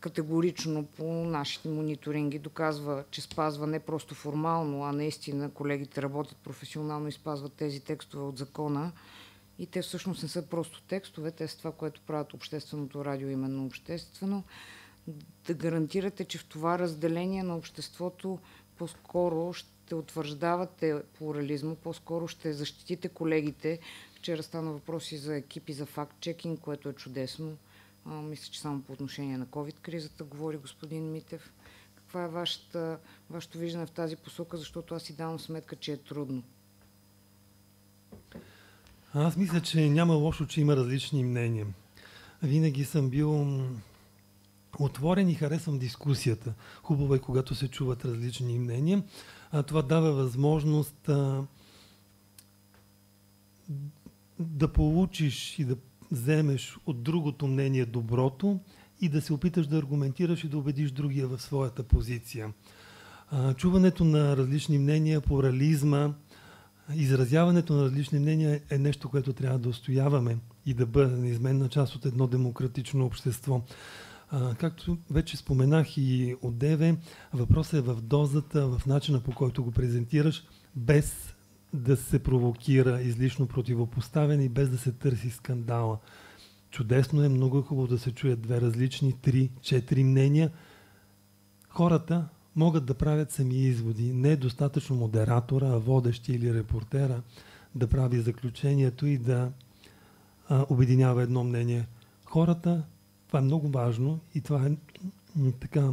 категорично по нашите мониторинги доказва, че спазва не просто формално, а наистина колегите работят професионално и спазват тези текстове от закона. И те всъщност не са просто текстове, те са това, което правят общественото радио, именно обществено. Да гарантирате, че в това разделение на обществото по-скоро ще утвърждавате плурализма, по-скоро ще защитите колегите. Вчера стана въпроси за екипи за факт-чекинг, което е чудесно. А, мисля, че само по отношение на COVID-кризата говори господин Митев. Каква е вашата, вашето виждане в тази посока, защото аз си давам сметка, че е трудно. Аз мисля, че няма лошо, че има различни мнения. Винаги съм бил отворен и харесвам дискусията. Хубаво е, когато се чуват различни мнения а, това дава възможност а, да получиш и да вземеш от другото мнение доброто и да се опиташ да аргументираш и да убедиш другия в своята позиция. А, чуването на различни мнения, плурализма, изразяването на различни мнения е нещо, което трябва да устояваме и да бъде неизменна част от едно демократично общество. Както вече споменах и от ДВ, въпросът е в дозата, в начина по който го презентираш, без да се провокира излишно противопоставяне и без да се търси скандала. Чудесно е, много е хубаво да се чуят две различни, три, четири мнения. Хората могат да правят сами изводи. Не е достатъчно модератора, а водещи или репортера да прави заключението и да а, обединява едно мнение. Хората това е много важно и това е така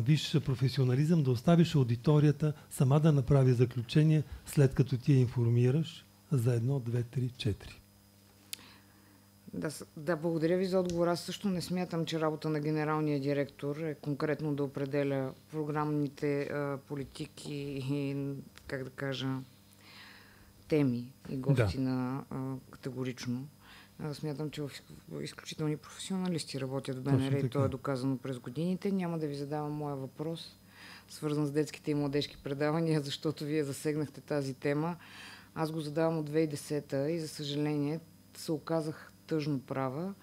виж професионализъм, да оставиш аудиторията сама да направи заключение, след като ти я информираш за едно, две, три, четири. Да, да, благодаря ви за отговор. Аз също не смятам, че работа на генералния директор е конкретно да определя програмните а, политики и, как да кажа, теми и гости да. на а, категорично. Аз смятам, че в изключителни професионалисти работят в БНР и то е доказано през годините. Няма да ви задавам моя въпрос, свързан с детските и младежки предавания, защото вие засегнахте тази тема. Аз го задавам от 2010-та и за съжаление се оказах тъжно права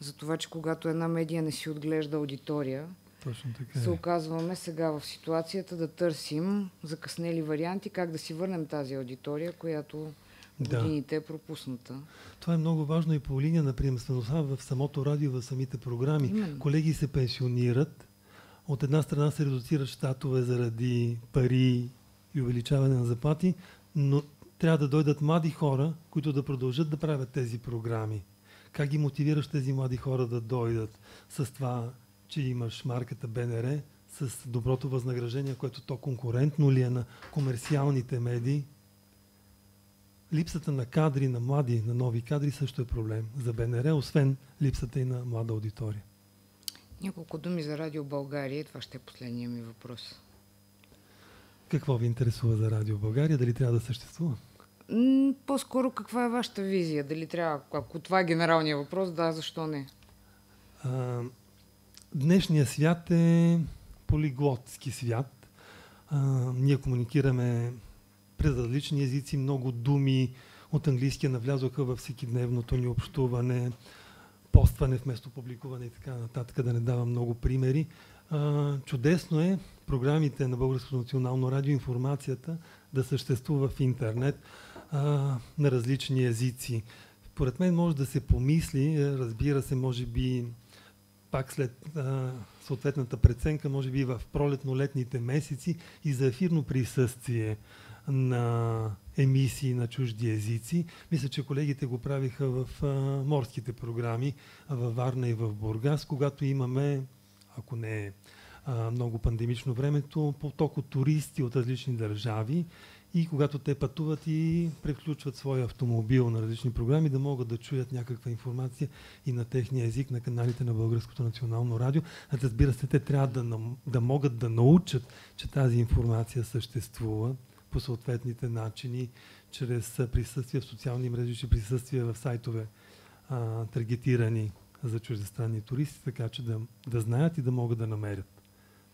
за това, че когато една медия не си отглежда аудитория, Точно така е. се оказваме сега в ситуацията да търсим закъснели варианти, как да си върнем тази аудитория, която годините да. е пропусната. Това е много важно и по линия на приемствеността в самото радио, в самите програми. Именно. Колеги се пенсионират, от една страна се редуцират щатове заради пари и увеличаване на заплати, но трябва да дойдат млади хора, които да продължат да правят тези програми. Как ги мотивираш тези млади хора да дойдат с това, че имаш марката БНР, с доброто възнаграждение, което то конкурентно ли е на комерциалните медии? Липсата на кадри, на млади, на нови кадри също е проблем за БНР, освен липсата и на млада аудитория. Няколко думи за Радио България. Това ще е последния ми въпрос. Какво ви интересува за Радио България? Дали трябва да съществува? По-скоро каква е вашата визия? Дали трябва, ако това е генералният въпрос, да, защо не? А, днешният свят е полиглотски свят. А, ние комуникираме през различни езици, много думи от английския навлязоха във всеки дневното ни общуване, постване вместо публикуване и така нататък, да не давам много примери. А, чудесно е програмите на Българското национално радио, информацията да съществува в интернет а, на различни езици. Поред мен може да се помисли, е, разбира се, може би пак след а, съответната преценка, може би в пролетно-летните месеци и за ефирно присъствие на емисии на чужди езици. Мисля, че колегите го правиха в а, морските програми във Варна и в Бургас, когато имаме, ако не е много пандемично времето, поток от туристи от различни държави и когато те пътуват и превключват своя автомобил на различни програми, да могат да чуят някаква информация и на техния език на каналите на Българското национално радио. Разбира се, те трябва да, да могат да научат, че тази информация съществува по съответните начини, чрез присъствие в социални мрежи, че присъствие в сайтове а, таргетирани за чуждестранни туристи, така че да, да знаят и да могат да намерят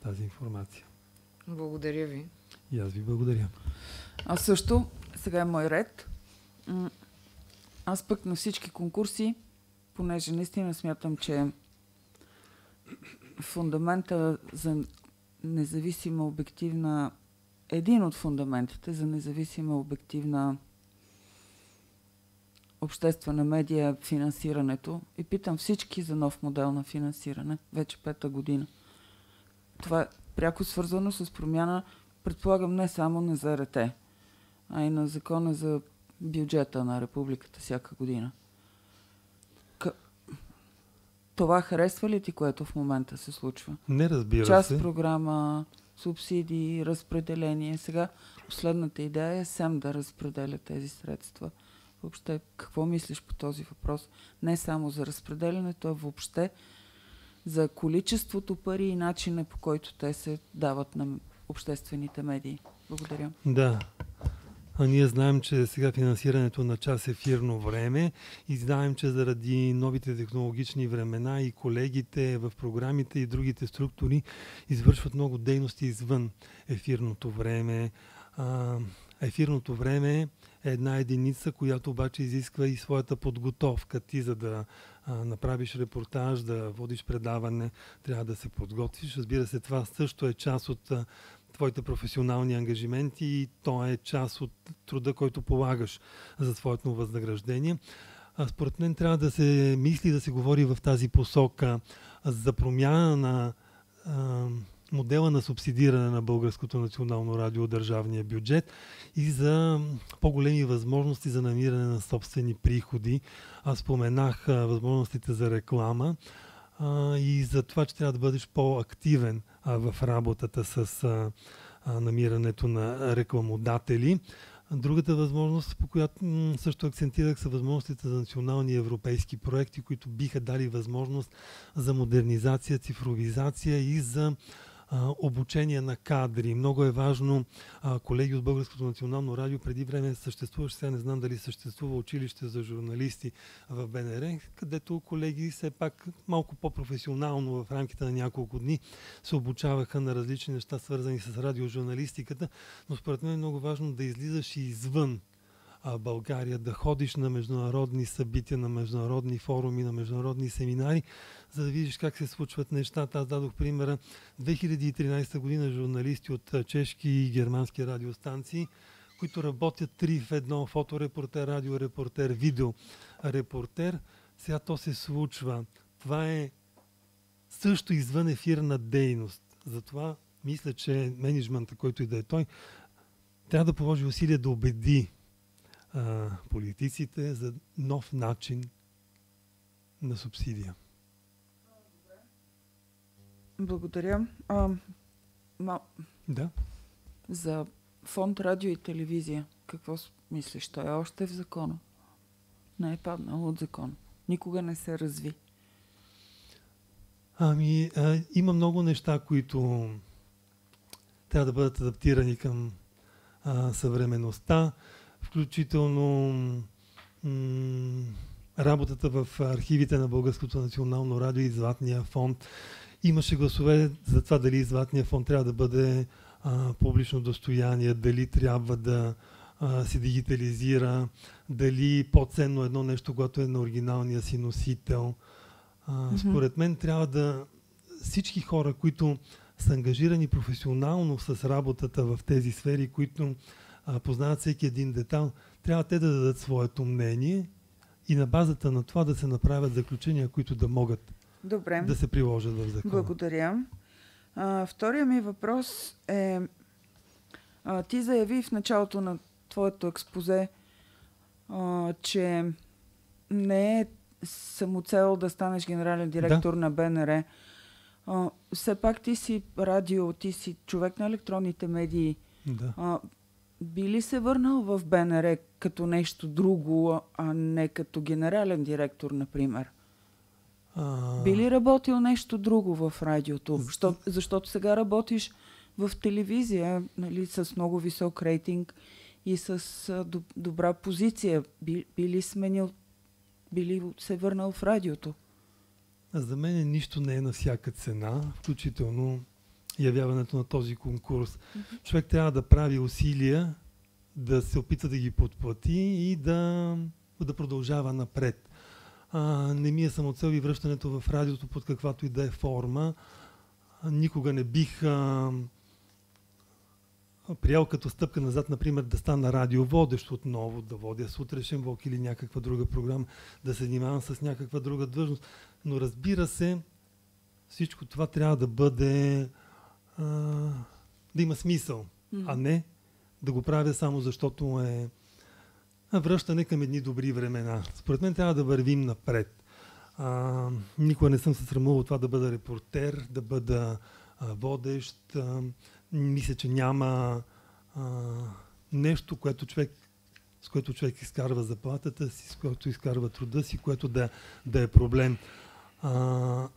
тази информация. Благодаря ви. И аз ви благодаря. Аз също. Сега е мой ред. Аз пък на всички конкурси, понеже наистина смятам, че фундамента за независима обективна един от фундаментите за независима обективна обществена медия е финансирането и питам всички за нов модел на финансиране вече пета година. Това е пряко свързано с промяна, предполагам, не само на ЗРТ, а и на закона за бюджета на републиката всяка година. К... Това харесва ли ти, което в момента се случва? Не разбира Част се. програма, субсидии, разпределение. Сега последната идея е сам да разпределя тези средства. Въобще, какво мислиш по този въпрос? Не само за разпределянето, а въобще за количеството пари и начина по който те се дават на обществените медии. Благодаря. Да. А ние знаем, че сега финансирането на час ефирно време и знаем, че заради новите технологични времена и колегите в програмите и другите структури извършват много дейности извън ефирното време. А, ефирното време е една единица, която обаче изисква и своята подготовка. Ти за да направиш репортаж, да водиш предаване, трябва да се подготвиш. Разбира се, това също е част от твоите професионални ангажименти и то е част от труда, който полагаш за своето възнаграждение. А според мен трябва да се мисли, да се говори в тази посока за промяна на а, модела на субсидиране на Българското национално радио държавния бюджет и за по-големи възможности за намиране на собствени приходи. Аз споменах възможностите за реклама и за това, че трябва да бъдеш по-активен в работата с намирането на рекламодатели. Другата възможност, по която също акцентирах, са възможностите за национални европейски проекти, които биха дали възможност за модернизация, цифровизация и за обучение на кадри. Много е важно а, колеги от Българското национално радио преди време съществуваше, сега не знам дали съществува училище за журналисти в БНР, където колеги все пак малко по-професионално в рамките на няколко дни се обучаваха на различни неща, свързани с радиожурналистиката, но според мен е много важно да излизаш извън България, да ходиш на международни събития, на международни форуми, на международни семинари, за да видиш как се случват нещата. Аз дадох примера 2013 година журналисти от чешки и германски радиостанции, които работят три в едно фоторепортер, радиорепортер, видеорепортер. Сега то се случва. Това е също извън ефирна дейност. Затова мисля, че менеджмента, който и да е той, трябва да положи усилия да убеди а, политиците за нов начин на субсидия. Благодаря. А, ма, Да. за фонд радио и телевизия, какво мислиш? Той е още в закона. Не е паднал от закон. Никога не се разви. Ами, а, има много неща, които трябва да бъдат адаптирани към а, съвременността, включително работата в архивите на Българското национално радио и Златния фонд. Имаше гласове за това дали Златния фонд трябва да бъде а, публично достояние, дали трябва да а, се дигитализира, дали по-ценно едно нещо, което е на оригиналния си носител. А. Според мен трябва да всички хора, които са ангажирани професионално с работата в тези сфери, които а, познават всеки един детал, трябва те да дадат своето мнение и на базата на това да се направят заключения, които да могат Добре. да се приложат в закона. Благодаря. А, втория ми въпрос е, а, ти заяви в началото на твоето експозе, а, че не е самоцел да станеш генерален директор на БНР. А, все пак ти си радио, ти си човек на електронните медии. Да. А, би ли се върнал в БНР като нещо друго, а не като генерален директор, например? А, Би ли работил нещо друго в радиото? Защо, защото сега работиш в телевизия, нали, с много висок рейтинг и с а, доб- добра позиция. Би, би ли сменил, би ли се върнал в радиото? За мен нищо не е на всяка цена, включително явяването на този конкурс. Човек трябва да прави усилия, да се опита да ги подплати и да, да продължава напред. А, не ми е самоцел и връщането в радиото под каквато и да е форма. А, никога не бих а, приял като стъпка назад, например, да стана радиоводещ отново, да водя сутрешен влог или някаква друга програма, да се занимавам с някаква друга длъжност. Но разбира се, всичко това трябва да бъде а, да има смисъл, а не да го правя само защото е връщане към едни добри времена. Според мен трябва да вървим напред. А, никога не съм се срамувал от това да бъда репортер, да бъда а, водещ. А, мисля, че няма а, нещо, което човек, с което човек изкарва заплатата си, с което изкарва труда си, което да, да е проблем. А,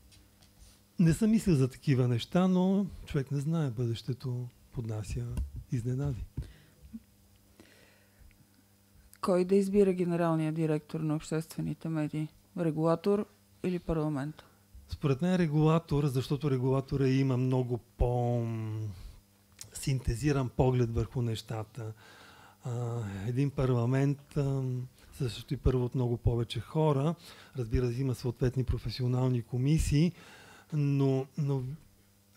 не съм мислил за такива неща, но човек не знае. Бъдещето поднася изненади. Кой да избира генералния директор на обществените медии? Регулатор или парламент? Според мен регулатор, защото регулатора има много по синтезиран поглед върху нещата. А, един парламент а, се състои първо от много повече хора. Разбира се, има съответни професионални комисии, но, но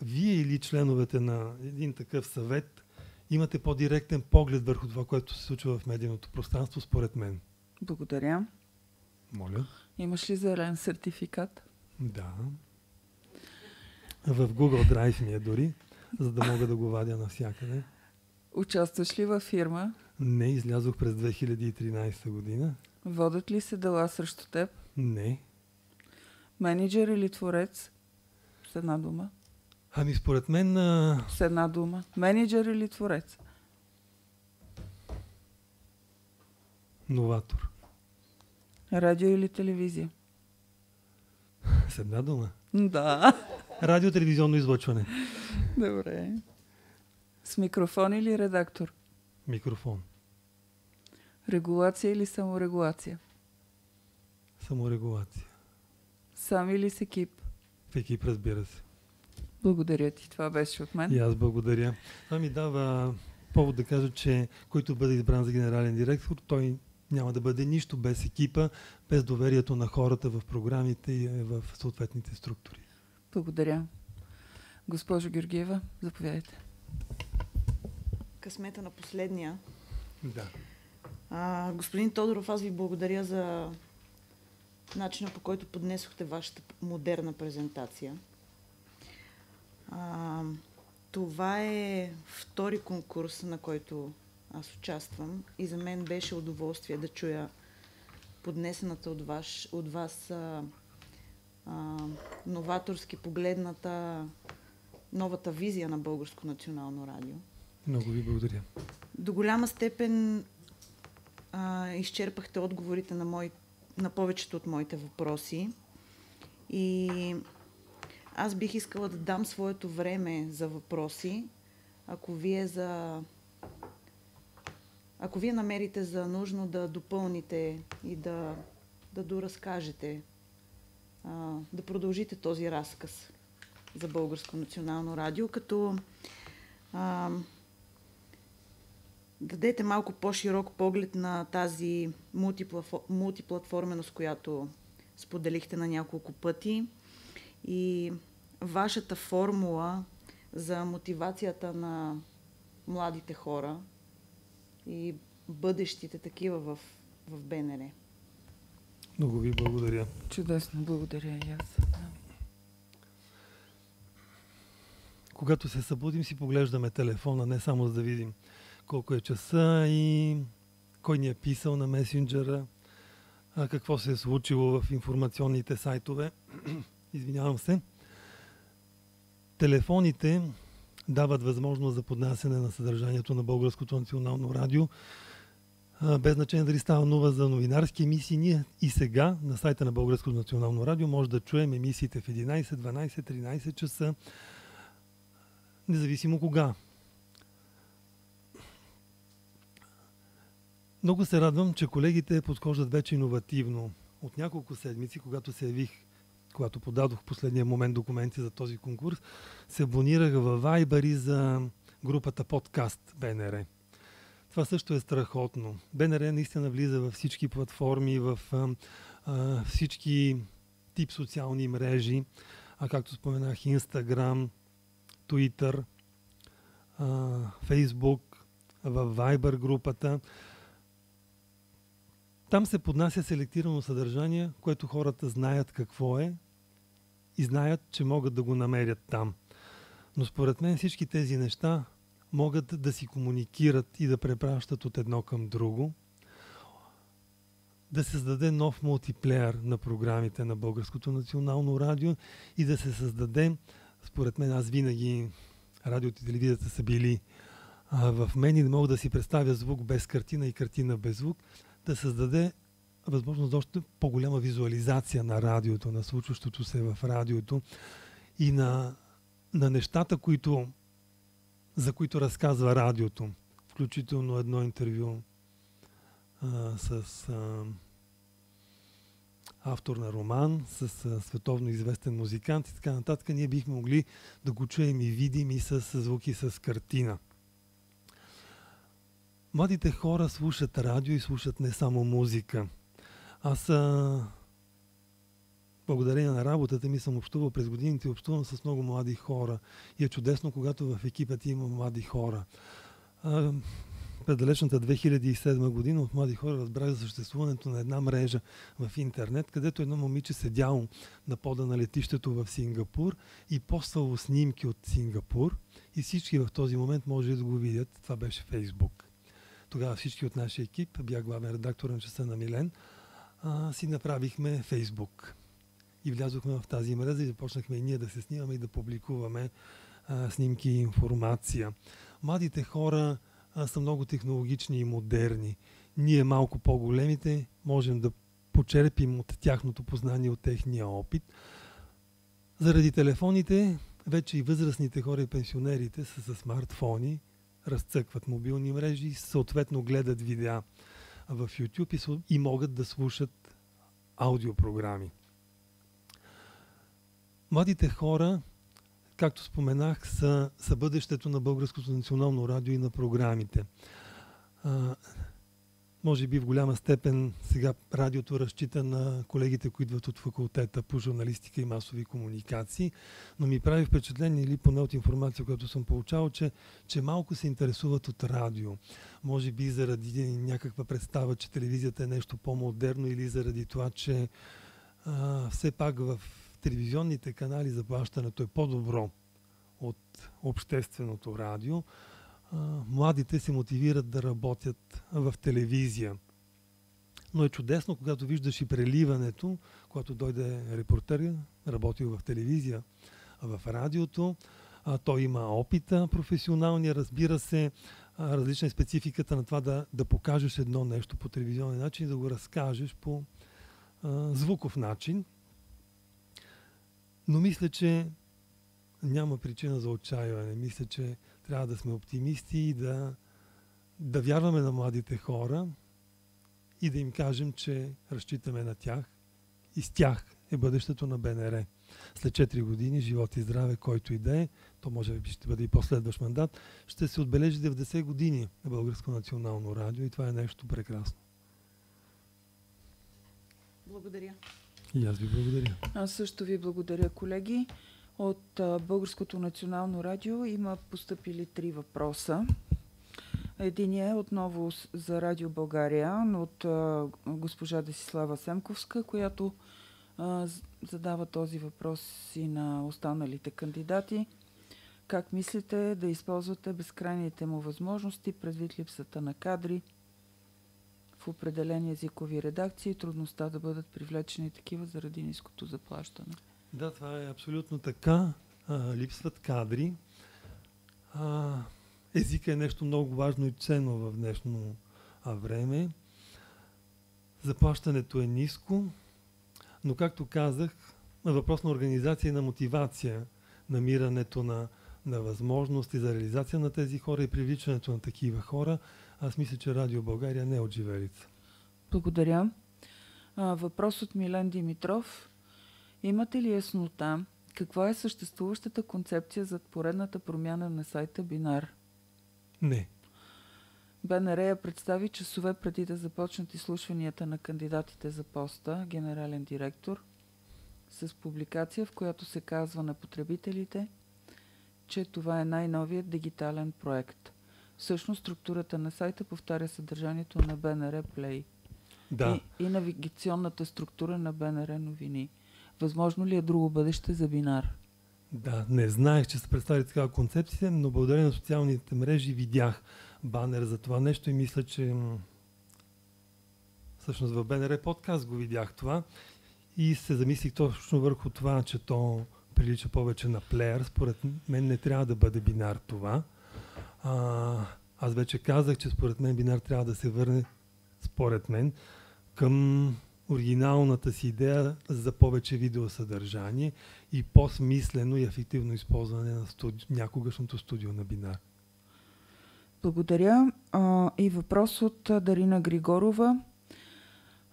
вие или членовете на един такъв съвет имате по-директен поглед върху това, което се случва в медийното пространство, според мен. Благодаря. Моля. Имаш ли зелен сертификат? Да. В Google Drive ми е дори, за да мога да го вадя навсякъде. Участваш ли във фирма? Не, излязох през 2013 година. Водят ли се дела срещу теб? Не. Менеджер или творец? С една дума. Ами според мен а, С една дума. Менеджер или творец? Новатор. Радио или телевизия? С една дума. Да. Радио-телевизионно излъчване. Добре. С микрофон или редактор? Микрофон. Регулация или саморегулация? Саморегулация. Сам или с екип? Екип, разбира се. Благодаря ти. Това беше от мен. И аз благодаря. Това ми дава повод да кажа, че който бъде избран за генерален директор, той няма да бъде нищо без екипа, без доверието на хората в програмите и в съответните структури. Благодаря. Госпожо Георгиева, заповядайте. Късмета на последния. Да. А, господин Тодоров, аз ви благодаря за начина по който поднесохте вашата модерна презентация. А, това е втори конкурс, на който аз участвам и за мен беше удоволствие да чуя поднесената от, ваш, от вас а, а, новаторски погледната новата визия на Българско национално радио. Много ви благодаря. До голяма степен а, изчерпахте отговорите на, мой, на повечето от моите въпроси. И аз бих искала да дам своето време за въпроси, ако вие за ако вие намерите за нужно да допълните и да, да доразкажете, а, да продължите този разказ за Българско национално радио, като а, дадете малко по-широк поглед на тази мултиплатформеност, която споделихте на няколко пъти и вашата формула за мотивацията на младите хора и бъдещите такива в, в БНР. Много ви благодаря. Чудесно, благодаря и аз. Когато се събудим, си поглеждаме телефона, не само за да видим колко е часа и кой ни е писал на месенджера, какво се е случило в информационните сайтове. Извинявам се. Телефоните дават възможност за поднасяне на съдържанието на Българското национално радио, без значение дали става нова за новинарски емисии. Ние и сега на сайта на Българското национално радио може да чуем емисиите в 11, 12, 13 часа, независимо кога. Много се радвам, че колегите подхождат вече иновативно. От няколко седмици, когато се явих, когато подадох последния момент документи за този конкурс, се абонирах в Viber за групата подкаст БНР. Това също е страхотно. БНР наистина влиза във всички платформи, в а, всички тип социални мрежи, а както споменах, Instagram, Twitter, а, Facebook, в Viber групата. Там се поднася селектирано съдържание, което хората знаят какво е и знаят, че могат да го намерят там. Но според мен всички тези неща могат да си комуникират и да препращат от едно към друго, да се създаде нов мултиплеер на програмите на Българското национално радио и да се създаде, според мен аз винаги радиото и телевизията са били а, в мен и не мога да си представя звук без картина и картина без звук, да създаде възможност за още по-голяма визуализация на радиото, на случващото се в радиото и на, на нещата, които, за които разказва радиото. Включително едно интервю а, с а, автор на роман, с а, световно известен музикант и така нататък. Ние бихме могли да го чуем и видим и с звуки, с картина. Младите хора слушат радио и слушат не само музика. Аз а, благодарение на работата ми съм общувал през годините, общувам с много млади хора. И е чудесно, когато в екипът има млади хора. А, през далечната 2007 година от млади хора разбрах за съществуването на една мрежа в интернет, където едно момиче седяло на пода на летището в Сингапур и поствало снимки от Сингапур и всички в този момент може да го видят. Това беше Фейсбук. Тогава всички от нашия екип, бях главен редактор на часа на Милен, а, си направихме Фейсбук. И влязохме в тази мрежа и започнахме и ние да се снимаме и да публикуваме а, снимки и информация. Младите хора а, са много технологични и модерни. ние малко по-големите можем да почерпим от тяхното познание, от техния опит. Заради телефоните, вече и възрастните хора и пенсионерите са с смартфони, разцъкват мобилни мрежи, съответно гледат видеа в YouTube и, и могат да слушат аудиопрограми. Младите хора, както споменах, са, са бъдещето на Българското национално радио и на програмите. Може би в голяма степен сега радиото разчита на колегите, които идват от факултета по журналистика и масови комуникации, но ми прави впечатление или поне от информация, която съм получавал, че, че малко се интересуват от радио. Може би заради някаква представа, че телевизията е нещо по-модерно или заради това, че а, все пак в телевизионните канали заплащането е по-добро от общественото радио младите се мотивират да работят в телевизия. Но е чудесно, когато виждаш и преливането, когато дойде репортер, работил в телевизия, в радиото. А, той има опита професионалния, разбира се, а, различна е спецификата на това да, да покажеш едно нещо по телевизионен начин да го разкажеш по а, звуков начин. Но мисля, че няма причина за отчаиване. Мисля, че трябва да сме оптимисти и да, да вярваме на младите хора и да им кажем, че разчитаме на тях и с тях е бъдещето на БНР. След 4 години, живот и здраве, който и да е, то може би ще бъде и последващ мандат, ще се отбележи 90 години на Българско национално радио и това е нещо прекрасно. Благодаря. И аз ви благодаря. Аз също ви благодаря, колеги. От Българското национално радио има поступили три въпроса. Единият е отново за Радио България от госпожа Десислава Семковска, която задава този въпрос и на останалите кандидати. Как мислите да използвате безкрайните му възможности предвид липсата на кадри в определени езикови редакции и трудността да бъдат привлечени такива заради ниското заплащане? Да, това е абсолютно така. А, липсват кадри. А, езика е нещо много важно и ценно в днешно време. Заплащането е ниско, но както казах, въпрос на организация и на мотивация, намирането на, на възможности за реализация на тези хора и привличането на такива хора, аз мисля, че Радио България не е от живелица. Благодаря. А, въпрос от Милен Димитров. Имате ли яснота каква е съществуващата концепция за поредната промяна на сайта Бинар? Не. БНР я представи часове преди да започнат изслушванията на кандидатите за поста, генерален директор, с публикация, в която се казва на потребителите, че това е най-новият дигитален проект. Всъщност структурата на сайта повтаря съдържанието на БНР Play да. и, и навигационната структура на БНР новини. Възможно ли е друго бъдеще за бинар? Да, не знаех, че се представи такава концепция, но благодарение на социалните мрежи видях банер за това нещо и мисля, че всъщност в БНР подкаст го видях това и се замислих точно върху това, че то прилича повече на плеер. Според мен не трябва да бъде бинар това. А, аз вече казах, че според мен бинар трябва да се върне, според мен, към оригиналната си идея за повече видеосъдържание и по-смислено и ефективно използване на студи... някогашното студио на Бинар. Благодаря. А, и въпрос от Дарина Григорова.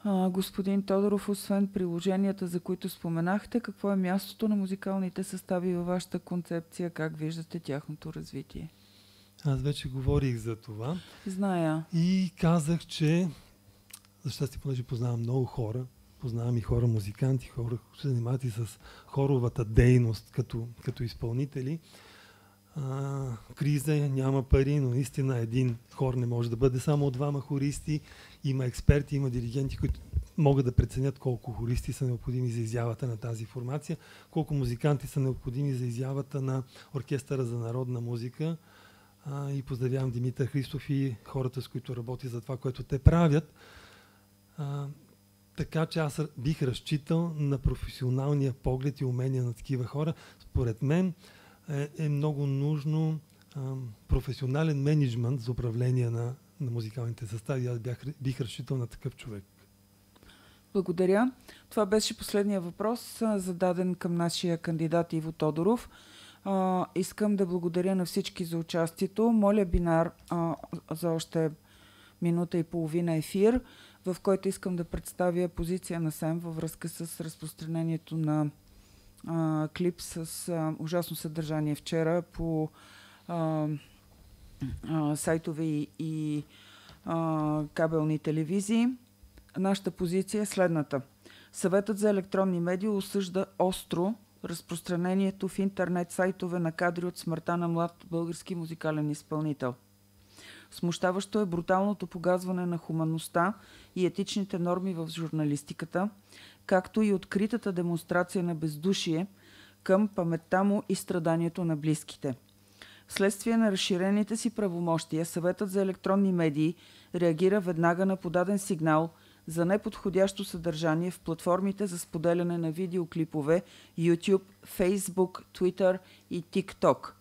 А, господин Тодоров, освен приложенията, за които споменахте, какво е мястото на музикалните състави във вашата концепция? Как виждате тяхното развитие? Аз вече говорих за това. Зная. И казах, че за щастие, понеже познавам много хора, познавам и хора музиканти, хора, които се занимават и с хоровата дейност като, като изпълнители. А, криза няма пари, но наистина един хор не може да бъде само от двама хористи. Има експерти, има диригенти, които могат да преценят колко хористи са необходими за изявата на тази формация, колко музиканти са необходими за изявата на Оркестъра за народна музика. А, и поздравявам Димитър Христов и хората, с които работи за това, което те правят. А, така че аз бих разчитал на професионалния поглед и умения на такива хора. Според мен е, е много нужно а, професионален менеджмент за управление на, на музикалните състави. Аз бях, бих разчитал на такъв човек. Благодаря. Това беше последния въпрос, зададен към нашия кандидат Иво Тодоров. А, искам да благодаря на всички за участието. Моля Бинар а, за още минута и половина ефир, в който искам да представя позиция на СЕМ във връзка с разпространението на а, клип с а, ужасно съдържание вчера по а, а, сайтове и, и а, кабелни телевизии. Нашата позиция е следната. Съветът за електронни медии осъжда остро разпространението в интернет сайтове на кадри от смъртта на млад български музикален изпълнител. Смущаващо е бруталното погазване на хуманността и етичните норми в журналистиката, както и откритата демонстрация на бездушие към паметта му и страданието на близките. Вследствие на разширените си правомощия, Съветът за електронни медии реагира веднага на подаден сигнал за неподходящо съдържание в платформите за споделяне на видеоклипове YouTube, Facebook, Twitter и TikTok.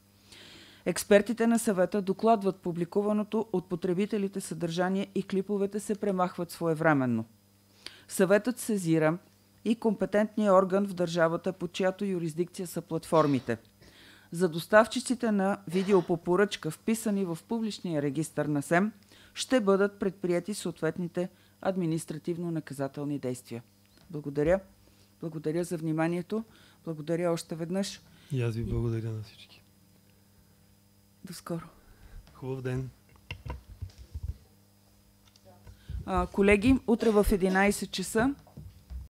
Експертите на съвета докладват публикуваното от потребителите съдържание и клиповете се премахват своевременно. Съветът сезира и компетентния орган в държавата, по чиято юрисдикция са платформите. За доставчиците на видео по поръчка, вписани в публичния регистр на СЕМ, ще бъдат предприяти съответните административно-наказателни действия. Благодаря. Благодаря за вниманието. Благодаря още веднъж. И аз ви благодаря на всички. До скоро. Хубав ден. А, колеги, утре в 11 часа